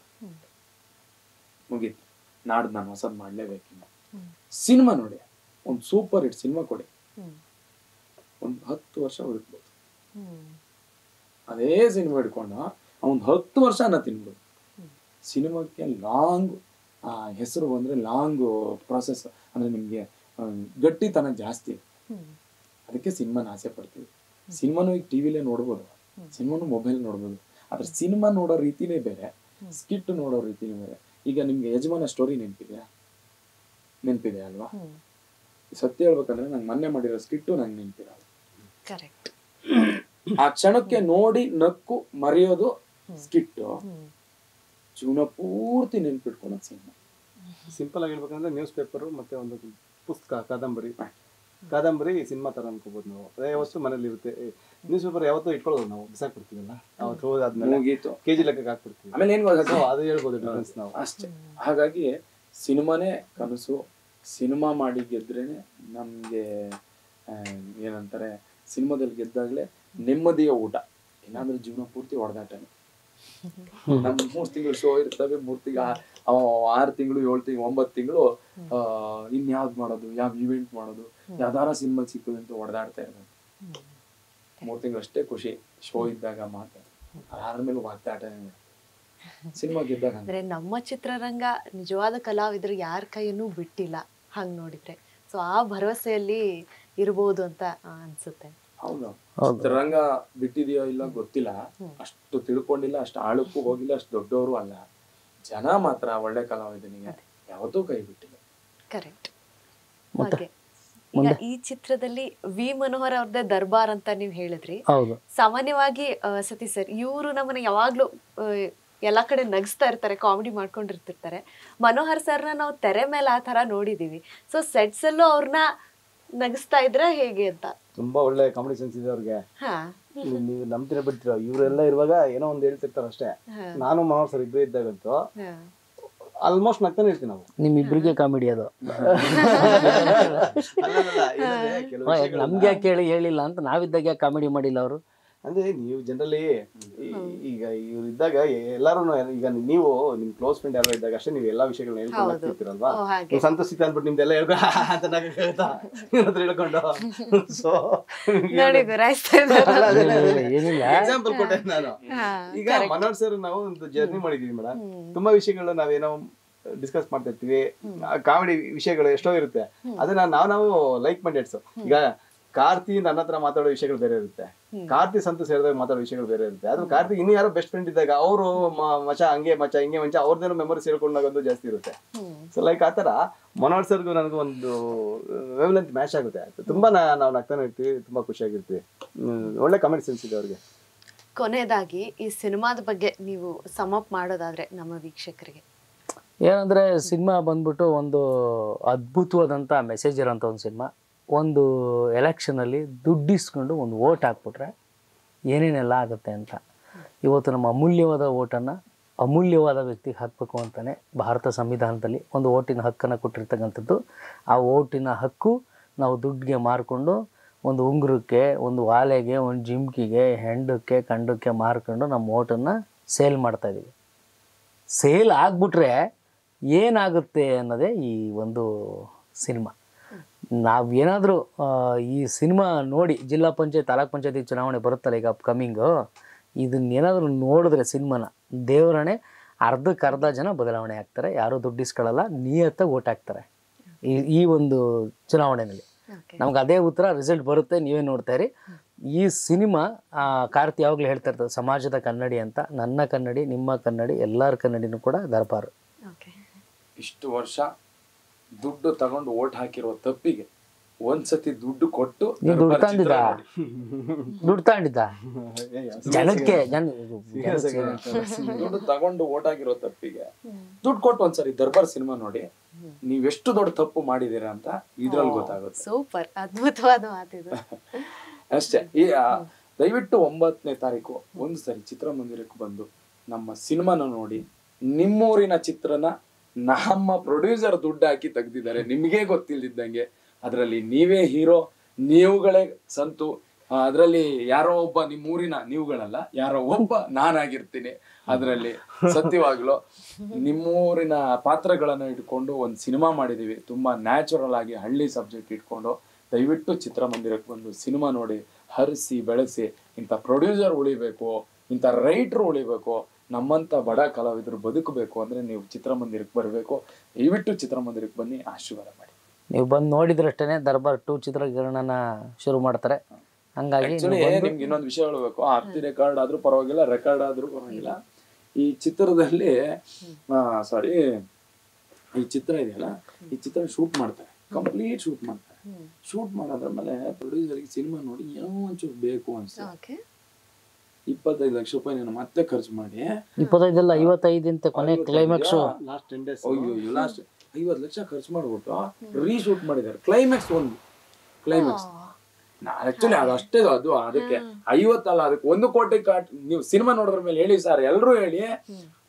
ಮುಗೀತು. ನಾಡ್ದು ನಾನು ಹೊಸದು ಮಾಡ್ಲೇಬೇಕಿನ್ನ ಸಿನಿಮಾ ನೋಡಿ, ಒಂದು ಸೂಪರ್ ಹಿಟ್ ಸಿನಿಮಾ ಕೊಡಿ. ಒಂದು ಹತ್ತು ವರ್ಷ ಹುಡುಕ್ಬೋದು ಅದೇ ಸಿನಿಮಾ ಹಿಡ್ಕೊಂಡು ಒಂದು ಹತ್ತು ವರ್ಷ ಅನ್ನ ತಿನ್ಬೋದು. ಸಿನಿಮಾಕ್ಕೆ ಲಾಂಗ್ ಹೆಸರು ಬಂದರೆ ಲಾಂಗ್ ಪ್ರಾಸೆಸ್ ಅಂದರೆ ನಿಮಗೆ ಗಟ್ಟಿತನ ಜಾಸ್ತಿ. ಅದಕ್ಕೆ ಸಿನಿಮಾನ ಆಸೆ ಪಡ್ತೀವಿ. ಸಿನಿಮಾನು ಈಗ ಟಿವಿಲೇ ನೋಡ್ಬೋದು. ಸಿನಿಮಾನು ಮೊಬೈಲ್ ನೋಡ್ಬೋದು. ಆದ್ರೆ ಸಿನಿಮಾ ನೋಡೋ ರೀತಿನೇ ಬೇರೆ ಸ್ಕಿಟ್ ನೋಡೋ ರೀತಿನೇ ಬೇರೆ. ಈಗ ನಿಮ್ಗೆ ಯಜಮಾನ ಸ್ಟೋರಿ ನೆನಪಿದೆಯಾ? ನೆನಪಿದೆ ಅಲ್ವಾ. ಸತ್ಯ ಹೇಳ್ಬೇಕಂದ್ರೆ ನಂಗೆ ಮೊನ್ನೆ ಮಾಡಿರೋ ಸ್ಕಿಟ್ಟು ನಂಗೆ ನೆನಪಿರಲ್ಲ ಕರೆಕ್ಟ್ ಆ ಕ್ಷಣಕ್ಕೆ ನೋಡಿ ನಕ್ಕು ಮರೆಯೋದು ಸ್ಕಿಟ್ ಹ್ಮ್. ಜೀವನ ಪೂರ್ತಿ ನೆನ್ಪಿಟ್ಕೊಳೋದು ಸಿನಿಮಾ. ಸಿಂಪಲ್ ಆಗಿ ಹೇಳ್ಬೇಕಂದ್ರೆ ನ್ಯೂಸ್ ಪೇಪರು ಮತ್ತೆ ಒಂದು ಪುಸ್ತಕ ಕಾದಂಬರಿ. ಕಾದಂಬರಿ ಸಿನಿಮಾ ತರ ಅನ್ಕೋಬಹುದು ನಾವು. ಅದೇ ಯಾವತ್ತು ಮನೇಲಿ ಇರುತ್ತೆ. ನ್ಯೂಸ್ ಪೇಪರ್ ಯಾವತ್ತೂ ಇಟ್ಕೊಳ್ಳೋದು ನಾವು ಬಿಸಾಕ್ಬಿಡ್ತೀವಲ್ಲ? ಅವತ್ತು ಹೋದಾದ್ಮೇಲೆ ಕೆ ಕೆಜಿ ಲೆಕ್ಕಕ್ಕೆ ಹಾಕ್ಬಿಡ್ತೀವಿ. ಆಮೇಲೆ ಏನ್ ಅದು ಹೇಳ್ಬೋದು ಡಿಫ್ರೆನ್ಸ್ ನಾವು. ಅಷ್ಟೇ. ಹಾಗಾಗಿ ಸಿನಿಮಾನೇ ಕನಸು. ಸಿನಿಮಾ ಮಾಡಿ ಗೆದ್ರೇನೆ ನಮ್ಗೆ ಆ, ಏನಂತಾರೆ ಸಿನಿಮಾದಲ್ಲಿ ಗೆದ್ದಾಗ್ಲೇ ನೆಮ್ಮದಿಯ ಊಟ. ಏನಾದ್ರೂ ಜೀವನ ಪೂರ್ತಿ ಹೊಡೆದಾಟನೆ ನಮ್ ಮೂರ್ ತಿಂಗಳು ಶೋ ಇರ್ತವೆ ಮೂರ್ ತಿಂಗಳು ಆರು ತಿಂಗಳು ಏಳು ತಿಂಗಳು ಒಂಬತ್ತು ತಿಂಗಳು ಇನ್ ಯಾವ್ದು ಮಾಡೋದು ಯಾವ ಇವೆಂಟ್ ಮಾಡೋದು ಯಾವ್ದಾರ ಸಿನಿಮಾ ಸಿಕ್ಕದು ಅಂತ ಹೊಡೆದಾಡ್ತಾ ಇರ್ತಾನೆ ಮೂರ್ ತಿಂಗಳು ಅಷ್ಟೇ ಖುಷಿ ಶೋ ಇದ್ದಾಗ ಮಾತ್ರ. ಅದಾದ್ಮೇಲೆ ಒದ್ದಾಟನೇ ಸಿನಿಮಾ ಗೆದ್ದಾಗ ಅಂದ್ರೆ ನಮ್ಮ ಚಿತ್ರರಂಗ ನಿಜವಾದ ಕಲಾವಿದರು ಯಾರ ಕೈಯನ್ನು ಬಿಟ್ಟಿಲ್ಲ ಹಂಗ್ ನೋಡಿದ್ರೆ. ಸೊ ಆ ಭರವಸೆಯಲ್ಲಿ ಇರಬಹುದು ಅಂತ ಅನ್ಸುತ್ತೆ. ಹೌದು. ಚಿತ್ರರಂಗ ಬಿಟ್ಟಿದೆಯೋ ಇಲ್ಲ ಗೊತ್ತಿಲ್ಲ. ಅಷ್ಟು ತಿಳ್ಕೊಂಡಿಲ್ಲ ಅಷ್ಟು ಆಳಕ್ಕೂ ಹೋಗಿಲ್ಲ ಅಷ್ಟು ದೊಡ್ಡವರು ಅಲ್ಲ. ಜನ ಮಾತ್ರ ಒಳ್ಳೆ ಕಲಾವಿದನಿಗೆ ಯಾವತ್ತೂ ಕೈ ಬಿಟ್ಟಿಲ್ಲ. ಕರೆಕ್ಟ್ ಈ ಚಿತ್ರದಲ್ಲಿ ವಿ ಮನೋಹರ್ ಅವ್ರದ್ದೇ ದರ್ಬಾರ್ ಅಂತ ನೀವು ಹೇಳಿದ್ರಿ. ಹೌದು. ಸಾಮಾನ್ಯವಾಗಿ ಸತಿ ಸತೀಶ್ ಸರ್ ಇವರು ನಮ್ಮನ್ನ ಯಾವಾಗ್ಲೂ ಎಲ್ಲಾ ಕಡೆ ನಗಿಸ್ತಾ ಇರ್ತಾರೆ ಕಾಮಿಡಿ ಮಾಡ್ಕೊಂಡಿರ್ತಿರ್ತಾರೆ. ಮನೋಹರ್ ಸರ್ನ ನಾವು ತೆರೆ ಮೇಲೆ ಆ ತರ ನೋಡಿದೀವಿ. ಸೊ ಸೆಟ್ಸ್ ಅಲ್ಲೂ ಅವ್ರನ್ನ ನಗಿಸ್ತಾ ಇದ್ರ ಹೇಗೆ ಅಂತ? ತುಂಬಾ ಒಳ್ಳೆ ಕಾಮಿಡಿ ಸೆನ್ಸ್ ಇದೆ ಅವ್ರಿಗೆ. ಹಾ. ನೀವು- ನಂಬ್ತಿರ ಬಿಡ್ತೀರ ಇವರೆಲ್ಲ ಇರುವಾಗ ಏನೋ ಒಂದ್ ಹೇಳ್ತಿರ್ತಾರ ಅಷ್ಟೇ ನಾನು ಮನೋಹರ್ ಸರ್ ಇಬ್ಬರು ಇದ್ದಾಗಂತೂ. ಆಲ್ಮೋಸ್ಟ್ ನಗ್ತಾನೆ ಇರ್ತೀವಿ ನಾವು. ನಿಮ್ಮಿಬ್ರಿಗೆ ಕಾಮಿಡಿ ಅದು. ನಮ್ಗೆ ಯಾಕೆ ಹೇಳಿ ಹೇಳಿಲ್ಲ ಅಂತ ನಾವಿದ್ದಾಗ ಯಾಕೆ ಕಾಮಿಡಿ ಮಾಡಿಲ್ಲ ಅವರು? ಅಂದ್ರೆ ನೀವು ಜನರಲಿ ಈಗ ಇವ್ರು ಇದ್ದಾಗ ಎಲ್ಲಾರು ಈಗ ನೀವು ನಿಮ್ ಕ್ಲೋಸ್ ಫ್ರೆಂಡ್ ಯಾರು ಇದ್ದಾಗ ಅಷ್ಟೇ ನೀವು ಎಲ್ಲಾ ವಿಷಯಗಳನ್ನ ಹೇಳ್ಕೊಂಡಿರ್ತೀರಲ್ವಾ ಸಂತೋಷ ಸಂತೋಷಿತ ಅಂದ್ಬಿಟ್ಟು ನಿಮ್ದೆಲ್ಲ ಹೇಳ್ಕೊಂಡು. ಸೊ ಎಕ್ಸಾಂಪಲ್ ಕೊಟ್ಟೆ ನಾನು. ಈಗ ಮನೋಜ್ ಸರ್ ನಾವು ಒಂದು ಜರ್ನಿ ಮಾಡಿದೀವಿ ಮೇಡಮ್ ತುಂಬಾ ವಿಷಯಗಳನ್ನ ನಾವೇನೋ ಡಿಸ್ಕಸ್ ಮಾಡ್ತಾ ಇರ್ತೀವಿ. ಕಾಮಿಡಿ ವಿಷಯಗಳು ಎಷ್ಟೋ ಇರುತ್ತೆ. ಅದನ್ನ ನಾವು ನಾವು ಲೈಕ್ ಮಂಡೆಡ್ಸ್ ಈಗ ಕಾರ್ತಿ ನನ್ನ ಹತ್ರ ಮಾತಾಡೋ ವಿಷಯಗಳು ಬೇರೆ ಇರುತ್ತೆ. ಕಾರ್ತಿ ಸಂತ ಸೇರಿದಾಗ ಮಾತಾಡೋ ವಿಷಯಗಳು ಬೇರೆ ಇರುತ್ತೆ. ಅದು ಕಾರ್ತಿ ಇನ್ನು ಯಾರೋ ಬೆಸ್ಟ್ ಫ್ರೆಂಡ್ ಇದ್ದಾಗ ಅವರು ಮಚ ಹಂಗೆ ಮಚ ಹಿಂಗೆ ಮಂಚ ಅವ್ರದ್ದೇನೋ ಮೆಮೊರಿ ಹೇಳ್ಕೊಂಡಾಗೋದು ಜಾಸ್ತಿ ಇರುತ್ತೆ. ಸೊ ಲೈಕ್ ಆತರ ಮನೋಹರ್ ಸರ್ಗೂ ನನಗೂ ಒಂದು ವೇವ್ಲೆಂತ್ ಮ್ಯಾಚ್ ಆಗುತ್ತೆ. ತುಂಬಾ ನಾವು ನಗ್ತಾನೆ ಇರ್ತೀವಿ ತುಂಬಾ ಖುಷಿಯಾಗಿರ್ತೀವಿ. ಒಳ್ಳೆ ಕಮೆಂಟ್ ಸೆನ್ಸ್ ಇದೆ ಅವ್ರಿಗೆ. ಕೊನೆಯದಾಗಿ ಈ ಸಿನಿಮಾದ ಬಗ್ಗೆ ನೀವು ಸಮಪ್ ಮಾಡೋದಾದ್ರೆ ನಮ್ಮ ವೀಕ್ಷಕರಿಗೆ. ಏನಂದ್ರೆ ಸಿನಿಮಾ ಬಂದ್ಬಿಟ್ಟು ಒಂದು ಅದ್ಭುತವಾದಂತ ಮೆಸೇಜ್ ಇರೋಂಥ ಒಂದು ಸಿನಿಮಾ. ಒಂದು ಎಲೆಕ್ಷನಲ್ಲಿ ದುಡ್ಡಿಸ್ಕೊಂಡು ಒಂದು ಓಟ್ ಹಾಕ್ಬಿಟ್ರೆ ಏನೇನೆಲ್ಲ ಆಗುತ್ತೆ ಅಂತ. ಇವತ್ತು ನಮ್ಮ ಅಮೂಲ್ಯವಾದ ಓಟನ್ನು ಅಮೂಲ್ಯವಾದ ವ್ಯಕ್ತಿಗೆ ಹಾಕಬೇಕು ಅಂತಲೇ ಭಾರತ ಸಂವಿಧಾನದಲ್ಲಿ ಒಂದು ಓಟಿನ ಹಕ್ಕನ್ನು ಕೊಟ್ಟಿರ್ತಕ್ಕಂಥದ್ದು. ಆ ಓಟಿನ ಹಕ್ಕು ನಾವು ದುಡ್ಡಿಗೆ ಮಾರಿಕೊಂಡು ಒಂದು ಉಂಗುರಕ್ಕೆ, ಒಂದು ವಾಲೆಗೆ, ಒಂದು ಜಿಮ್ಕಿಗೆ, ಹೆಂಡಕ್ಕೆ, ಕಂಡಕ್ಕೆ ಮಾರ್ಕೊಂಡು ನಮ್ಮ ಓಟನ್ನು ಸೇಲ್ ಮಾಡ್ತಾಯಿದ್ದೀವಿ ಸೇಲ್ ಆಗಿಬಿಟ್ರೆ ಏನಾಗುತ್ತೆ ಅನ್ನೋದೇ ಈ ಒಂದು ಸಿನಿಮಾ. ನಾವು ಏನಾದರೂ ಈ ಸಿನಿಮಾ ನೋಡಿ ಜಿಲ್ಲಾ ಪಂಚಾಯತ್ ತಾಲೂಕು ಪಂಚಾಯತಿ ಚುನಾವಣೆ ಬರುತ್ತಲ್ಲ ಈಗ ಅಪ್ಕಮಿಂಗು ಇದನ್ನೇನಾದರೂ ನೋಡಿದ್ರೆ ಸಿನಿಮಾನ ದೇವರಣೆ ಅರ್ಧಕ್ಕೆ ಅರ್ಧ ಜನ ಬದಲಾವಣೆ ಆಗ್ತಾರೆ. ಯಾರೂ ದುಡ್ಡು ಇಸ್ಕೊಳ್ಳಲ್ಲ ನಿಯತ್ತಾಗಿ ಓಟ್ ಹಾಕ್ತಾರೆ. ಈ ಈ ಒಂದು ಚುನಾವಣೆಯಲ್ಲಿ. ನಮ್ಗೆ ಅದೇ ಉತ್ತರ ರಿಸಲ್ಟ್ ಬರುತ್ತೆ ನೀವೇ ನೋಡ್ತಾ ಇರಿ. ಈ ಸಿನಿಮಾ ಕಾರ್ತಿ ಯಾವಾಗಲೂ ಹೇಳ್ತಾ ಇರ್ತದೆ ಸಮಾಜದ ಕನ್ನಡಿ ಅಂತ. ನನ್ನ ಕನ್ನಡಿ ನಿಮ್ಮ ಕನ್ನಡಿ ಎಲ್ಲರ ಕನ್ನಡಿನೂ ಕೂಡ ದರ್ಬಾರು. ಓಕೆ ಇಷ್ಟು ವರ್ಷ ದುಡ್ಡು ತಗೊಂಡು ಓಟ್ ಹಾಕಿರೋ ತಪ್ಪಿಗೆ ಒಂದ್ಸತಿ ದುಡ್ಡು ಕೊಟ್ಟು ದುಡ್ಡು ತಂದಿದ್ದ? ದುಡ್ಡು ತಗೊಂಡಿದ್ದ ಜನಕ್ಕೆ ಜನ ದುಡ್ಡು ತಗೊಂಡು ಓಟ್ ಆಗಿರೋ ತಪ್ಪಿಗೆ ದುಡ್ಡು ಕೊಟ್ಟು ಒಂದ್ಸರಿ ದರ್ಬಾರ್ ಸಿನಿಮಾ ನೋಡಿ ನೀವೆಷ್ಟು ದೊಡ್ಡ ತಪ್ಪು ಮಾಡಿದೀರಾ ಅಂತ ಇದ್ರಲ್ಲಿ ಗೊತ್ತಾಗುತ್ತೆ. ಸೂಪರ್ ಅದ್ಭುತವಾದ ಮಾತಿದೆ ಅಷ್ಟೇ ಈ ದಯವಿಟ್ಟು ಒಂಬತ್ತನೇ ತಾರೀಕು ಒಂದ್ಸರಿ ಚಿತ್ರಮಂದಿರಕ್ಕೆ ಬಂದು ನಮ್ಮ ಸಿನಿಮಾನ ನೋಡಿ ನಿಮ್ಮೂರಿನ ಚಿತ್ರನ ನಮ್ಮ ಪ್ರೊಡ್ಯೂಸರ್ ದುಡ್ಡು ಹಾಕಿ ತೆಗ್ದಿದ್ದಾರೆ. ನಿಮಗೆ ಗೊತ್ತಿಲ್ಲದಿದ್ದಂಗೆ ಅದರಲ್ಲಿ ನೀವೇ ಹೀರೋ ನೀವುಗಳೇ ಸಂತು ಅದರಲ್ಲಿ ಯಾರೋ ಒಬ್ಬ ನಿಮ್ಮ ಊರಿನ ನೀವುಗಳಲ್ಲ, ಯಾರೋ ಒಬ್ಬ ನಾನಾಗಿರ್ತೀನಿ. ಅದರಲ್ಲಿ ಸತ್ಯವಾಗ್ಲು, ನಿಮ್ಮೂರಿನ ಪಾತ್ರಗಳನ್ನ ಇಟ್ಕೊಂಡು ಒಂದು ಸಿನಿಮಾ ಮಾಡಿದೀವಿ ತುಂಬಾ ನ್ಯಾಚುರಲ್ ಆಗಿ ಹಳ್ಳಿ ಸಬ್ಜೆಕ್ಟ್ ಇಟ್ಕೊಂಡು ದಯವಿಟ್ಟು ಚಿತ್ರಮಂದಿರಕ್ಕೆ ಬಂದು ಸಿನಿಮಾ ನೋಡಿ, ಹರಿಸಿ, ಬೆಳೆಸಿ, ಇಂಥ ಪ್ರೊಡ್ಯೂಸರ್ ಉಳಿಬೇಕು, ಇಂಥ ರೈಟ್ರು ಉಳಿಬೇಕು ನಮ್ಮಂತ ಬಡ ಕಲಾವಿದರು ಬದುಕಬೇಕು ಅಂದ್ರೆ ನೀವು ಚಿತ್ರಮಂದಿರಕ್ಕೆ ಬರಬೇಕು. ದಯವಿಟ್ಟು ಚಿತ್ರಮಂದಿರಕ್ಕೆ ಬನ್ನಿ ಆಶೀರ್ವಾದ ಮಾಡಿ. ನೀವು ಬಂದು ನೋಡಿದ್ರಷ್ಟೇ ದರ್ಬಾರ್ ಟೂ ಚಿತ್ರಗ್ರಹಣನ ಶುರು ಮಾಡ್ತಾರೆ. ಹಂಗಾಗಿ ನಿಮ್ಗೆ ಇನ್ನೊಂದು ವಿಷಯ ಹೇಳಬೇಕು. ಆರ್ತಿ ರೆಕಾರ್ಡ್ ಆದ್ರೂ ಪರವಾಗಿಲ್ಲ ರೆಕಾರ್ಡ್ ಆದ್ರೂ ಪರವಾಗಿಲ್ಲ. ಈ ಚಿತ್ರದಲ್ಲಿ ಸಾರಿ ಈ ಚಿತ್ರ ಇದೆಯಲ್ಲ ಈ ಚಿತ್ರ ಶೂಟ್ ಮಾಡ್ತಾರೆ. ಕಂಪ್ಲೀಟ್ ಶೂಟ್ ಮಾಡ್ತಾರೆ. ಶೂಟ್ ಮಾಡೋದ್ರಮೇಲೆ ಪ್ರೊಡ್ಯೂಸರ್ಗೆ ಸಿನಿಮಾ ನೋಡಿ ಏನೋ ಒಂಚೂರು ಬೇಕು ಅನ್ಸುತ್ತೆ. ಓಕೆ. ಇಪ್ಪತ್ತೈದು ಲಕ್ಷ ರೂಪಾಯಿ ನೀನು ಮತ್ತೆ ಖರ್ಚು ಮಾಡಿ. ಇಪ್ಪತ್ತೈದಲ್ಲ ಐವತ್ತೈದು ಅಂತ ಕೊನೆ ಕ್ಲೈಮ್ಯಾಕ್ಸ್ ಲಾಸ್ಟ್ ಟೆನ್ ಡೇಸ್ ಅಯ್ಯೋ ಲಾಸ್ಟ್ ಐವತ್ತು ಲಕ್ಷ ಖರ್ಚು ಮಾಡಿಬಿಟ್ಟು ರೀಶೂಟ್ ಮಾಡಿದ್ದಾರೆ. ಕ್ಲೈಮ್ಯಾಕ್ಸ್ ಒಂದು. ಕ್ಲೈಮ್ಯಾಕ್ಸ್ ಆಕ್ಚುಲಿ ಅದು ಅಷ್ಟೇ ಅದು ಅದಕ್ಕೆ ಐವತ್ತಲ್ಲ ಅದಕ್ಕೆ ಒಂದು ಕೋಟಿ ಕಾಟ್ ನೀವು ಸಿನಿಮಾ ನೋಡಿದ್ರ ಮೇಲೆ ಹೇಳಿ ಸರ್ ಎಲ್ಲರೂ ಹೇಳಿ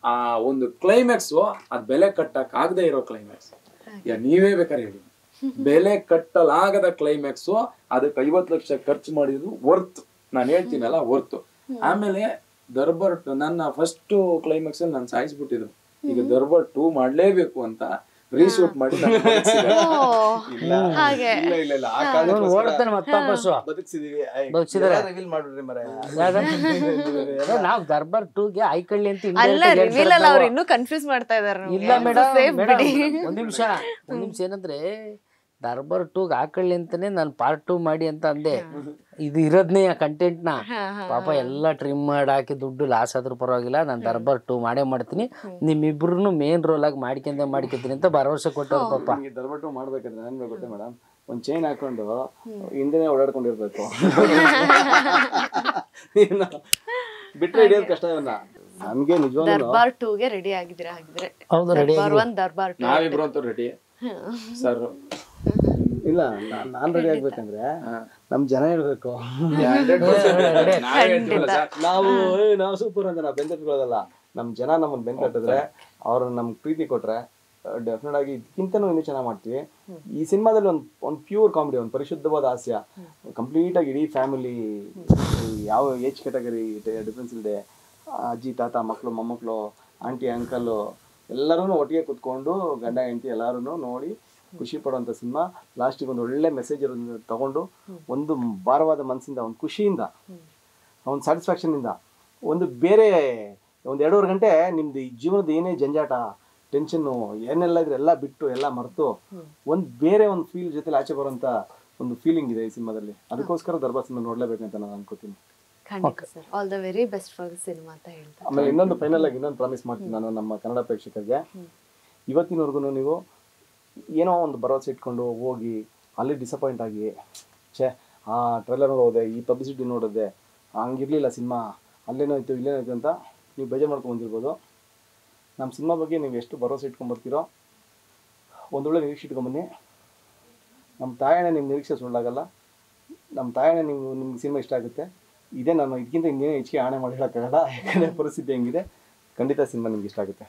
ಆ ಒಂದು ಕ್ಲೈಮ್ಯಾಕ್ಸ್ ಅದ್ ಬೆಲೆ ಕಟ್ಟಕ್ ಆಗದೆ ಇರೋ ಕ್ಲೈಮ್ಯಾಕ್ಸ್ ನೀವೇ ಬೇಕಾದ್ರೆ ಹೇಳಿ. ಬೆಲೆ ಕಟ್ಟಲಾಗದ ಕ್ಲೈಮ್ಯಾಕ್ಸ್ ಅದಕ್ಕೆ ಐವತ್ತು ಲಕ್ಷ ಖರ್ಚು ಮಾಡಿದ್ರು ವರ್ತ್ ನಾನು ಹೇಳ್ತೀನಲ್ಲ ವರ್ತ್ ಆಮೇಲೆ ದರ್ಬರ್ ಟು ನನ್ನ ಫಸ್ಟ್ ಕ್ಲೈಮ್ಯಾಕ್ಸ್ ಅಲ್ಲಿ ನಾನು ಸಾಯಿಸ್ಬಿಟ್ಟಿದ್ರು ಈಗ ದರ್ಬರ್ ಟೂ ಮಾಡ್ಲೇಬೇಕು ಅಂತ ರೀಶೂಟ್ ಮಾಡಿ ನಾವ್ ದರ್ಬಾರ್ ಟೂಗೆ ಐಕಳ್ಳಿ ಅಂತ ಇನ್ನೂ ಕನ್ಫ್ಯೂಸ್ ಮಾಡ್ತಾ ಇದಾರೆ ಇಲ್ಲ ಮೇಡಮ್ ಒಂದ್ ನಿಮಿಷ ಒಂದ್ ನಿಮಿಷ ಏನಂದ್ರೆ ದರ್ಬಾರ್ ಟೂಗ್ ಹಾಕೊಳ್ಳಿ ಅಂತಾನೆ ನಾನು ಪಾರ್ಟ್ ಟೂ ಮಾಡಿ ಅಂತ ಅಂದೆ. ಇದು ಇರೋದ್ನೇ ಆ ಕಂಟೆಂಟ್ನ. ಪಾಪ ಎಲ್ಲ ಟ್ರಿಮ್ ಮಾಡಿ ಹಾಕಿ ದುಡ್ಡು ಲಾಸ್ ಆದ್ರೂ ಪರವಾಗಿಲ್ಲ ನಾನು ದರ್ಬಾರ್ ಟೂ ಮಾಡೇ ಮಾಡ್ತೀನಿ. ನಿಮ್ಮಿಬ್ರು ಮೇನ್ ರೋಲ್ ಆಗಿ ಮಾಡ್ಕೊಂಡೆ ಮಾಡ್ಕೊತೀನಿ ಅಂತ ಭರವಸೆ ಕೊಟ್ಟವ್ರು ಪಾಪ. ದರ್ಬಾರ್ ಟೂ ಮಾಡ್ಬೇಕಂದ್ರೆ ನನ್ಗೆ ಗೊತ್ತೆ ಮೇಡಮ್ ಒಂದು ಚೈನ್ ಹಾಕೊಂಡು ಹಿಂದೆನೆ ಓಡಾಡ್ಕೊಂಡಿರ್ಬೇಕು. ಬಿಟ್ರೆ ಹಿಡಿಯೋದು ಕಷ್ಟ ಇವನ್ನ ನಮ್ಗೆ ನಿಜವಾಗ್ಲೂ ದರ್ಬಾರ್ ಟೂಗೆ ರೆಡಿ ಆಗಿದ್ರೆ ಹಾಗಿದ್ರೆ. ಹೌದು ready Darbar one Darbar two ನಾವಿಬ್ರು ಅಂತೂ ರೆಡಿ ಸರ್ ಇಲ್ಲ ನಾನ್- ರೆಡಿ ಆಗ್ಬೇಕಂದ್ರೆ ನಮ್ ಜನ ಹೇಳ್ಬೇಕು ನಾವು ಏ, ನಾವು ಸೂಪರ್ ಅಂತ ನಾವು ಬೆಂದಿಟ್ಕೊಳ್ಳೋದಲ್ಲ ನಮ್ ಜನ ನಮ್ಮನ್ ಬೆಂದ್ ಕಟ್ಟಿದ್ರೆ ಅವ್ರ ನಮ್ ಪ್ರೀತಿ ಕೊಟ್ರೆ ಡೆಫಿನೆಟ್ ಆಗಿ ಇದಕ್ಕಿಂತನೂ ಇನ್ನೂ ಚೆನ್ನಾಗಿ ಮಾಡ್ತೀವಿ ಈ ಸಿನಿಮಾದಲ್ಲಿ ಒಂದು ಒಂದು ಪ್ಯೂರ್ ಕಾಮಿಡಿ ಒಂದು ಪರಿಶುದ್ಧವಾದ ಹಾಸ್ಯ ಕಂಪ್ಲೀಟ್ ಆಗಿ ಇಡೀ ಫ್ಯಾಮಿಲಿ ಯಾವ ಏಜ್ ಕ್ಯಾಟಗರಿ ಡಿಫ್ರೆನ್ಸ್ ಇಲ್ಲದೆ ಅಜ್ಜಿ ತಾತ ಮಕ್ಕಳು ಮೊಮ್ಮಕ್ಕಳು ಆಂಟಿ ಅಂಕಲ್ ಎಲ್ಲರೂ ಒಟ್ಟಿಗೆ ಕುತ್ಕೊಂಡು ಗಂಡ ಹೆಂಡತಿ ಎಲ್ಲರೂ ನೋಡಿ ಖುಷಿ ಪಡುವಂಥ ಸಿನಿಮಾ. ಲಾಸ್ಟಿಗೆ ಒಂದು ಒಳ್ಳೆ ಮೆಸೇಜ್ ತಗೊಂಡು ಒಂದು ಭಾರವಾದ ಮನಸ್ಸಿಂದ ಒಂದು ಖುಷಿಯಿಂದ ಒಂದು ಸ್ಯಾಟಿಸ್ಫ್ಯಾಕ್ಷನಿಂದ ಒಂದು ಬೇರೆ ಒಂದು ಎರಡೂವರೆ ಗಂಟೆ ನಿಮ್ದು ಈ ಜೀವನದ ಏನೇ ಜಂಜಾಟ ಟೆನ್ಷನ್ನು ಏನೆಲ್ಲ ಇದ್ರೆ ಎಲ್ಲ ಬಿಟ್ಟು ಎಲ್ಲ ಮರೆತು ಒಂದು ಬೇರೆ ಒಂದು ಫೀಲ್ ಜೊತೆಲಿ ಆಚೆ ಬರುವಂತ ಒಂದು ಫೀಲಿಂಗ್ ಇದೆ ಈ ಸಿನಿಮಾದಲ್ಲಿ. ಅದಕ್ಕೋಸ್ಕರ ದರ್ಬಾರ್ ಸಿನಿಮಾ ನೋಡ್ಲೇಬೇಕಂತ ನಾನು ಅನ್ಕೋತೀನಿ. ಖಂಡಿತ sir. All the very best for cinema ಅಂತ ಹೇಳ್ತಾ ಆಮೇಲೆ ಇನ್ನೊಂದು ಫೈನಲ್ ಆಗಿ ಇನ್ನೊಂದು ಪ್ರಾಮಿಸ್ ಮಾಡ್ತೀನಿ ನಾನು ನಮ್ಮ ಕನ್ನಡ ಪ್ರೇಕ್ಷಕರಿಗೆ. ಇವತ್ತಿನವರೆಗೂ ನೀವು ಏನೋ ಒಂದು ಭರವಸೆ ಇಟ್ಕೊಂಡು ಹೋಗಿ ಅಲ್ಲಿ ಡಿಸಪಾಯಿಂಟ್ ಆಗಿ, ಛೇ, ಆ ಟ್ರೈಲರ್ ನೋಡೋದೆ, ಈ ಪಬ್ಲಿಸಿಟಿ ನೋಡೋದೆ, ಹಂಗಿರಲಿಲ್ಲ ಸಿನಿಮಾ ಅಲ್ಲೇನೋಯ್ತು ಇಲ್ಲೇನೋಯ್ತು ಅಂತ ನೀವು ಬೇಜಾರು ಮಾಡ್ಕೊಂಡು ಬಂದಿರ್ಬೋದು. ನಮ್ಮ ಸಿನಿಮಾ ಬಗ್ಗೆ ನೀವು ಎಷ್ಟು ಭರವಸೆ ಇಟ್ಕೊಂಡು ಬರ್ತೀರೋ, ಒಂದೊಳ್ಳೆ ನಿರೀಕ್ಷೆ ಇಟ್ಕೊಂಬನ್ನಿ ನಮ್ಮ ತಾಯಣ್ಣ ನಿಮ್ಮ ನಿರೀಕ್ಷೆ ಸುಳ್ಳಾಗಲ್ಲ. ನಮ್ಮ ತಾಯಣ್ಣ ನೀವು ನಿಮ್ಗೆ ಸಿನಿಮಾ ಇಷ್ಟ ಆಗುತ್ತೆ. ಇದೇ ನಾನು ಇದಕ್ಕಿಂತ ಇನ್ನೇನು ಹೆಚ್ಚಿಗೆ ಆಣೆ ಮಾಡಿ ಹೇಳೋಕ್ಕಾಗಲ್ಲ. ಯಾಕಂದರೆ ಪರಿಸ್ಥಿತಿ ಹೆಂಗಿದೆ. ಖಂಡಿತ ಸಿನಿಮಾ ನಿಮ್ಗೆ ಇಷ್ಟ ಆಗುತ್ತೆ.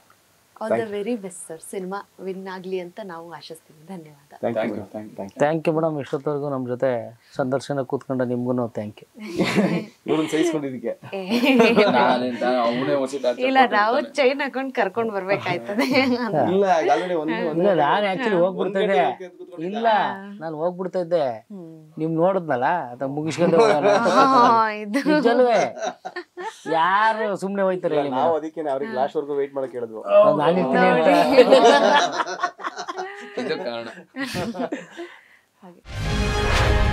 All the very best sir cinema win ಆಗಲಿ ಅಂತ ನಾವು ಆಶಿಸ್ತೀವಿ. ಧನ್ಯವಾದ. Thank you thank thank thank you madam ಇಷ್ಟೊತ್ತವರೆಗೂ ನಮ್ಮ ಜೊತೆ ಸಂದರ್ಶನ ಕೂತ್ಕೊಂಡ ನಿಮ್ಗೂ ಥ್ಯಾಂಕ್ ಯು ಇಲ್ಲ ನಾವು ಚೈನ್ ಹಾಕೊಂಡ್ ಕರ್ಕೊಂಡ್ ಬರ್ಬೇಕಾಯ್ತದೆ. ಇಲ್ಲ ಆಲ್ರೆಡಿ ಒಂದು ಇಲ್ಲ ನಾನು ಆಕ್ಚುಲಿ ಹೋಗ್ಬಿಡ್ತಾ ಇದ್ದೆ. ಇಲ್ಲ ನಾನು ಹೋಗ್ಬಿಡ್ತಾ ಇದ್ದೆ. ನಿಮ್ ನೋಡಿದ್ನಲ್ಲ ಅದ ಮುಗಿಸ್ಕೊಂಡೆ ಯಾರು ಸುಮ್ನೆ ಹೋಯ್ತಾರೆ ಇಲ್ಲಿ ನಾವು ಅದಕ್ಕೆ ಅವ್ರಿಗೆ ಲಾಸ್ಟ್ ವರ್ಗು ವೇಟ್ ಮಾಡಕ್ ಹೇಳಿದ್ವು. ನಾನು ಕಾರಣ. ಹಾಗೆ.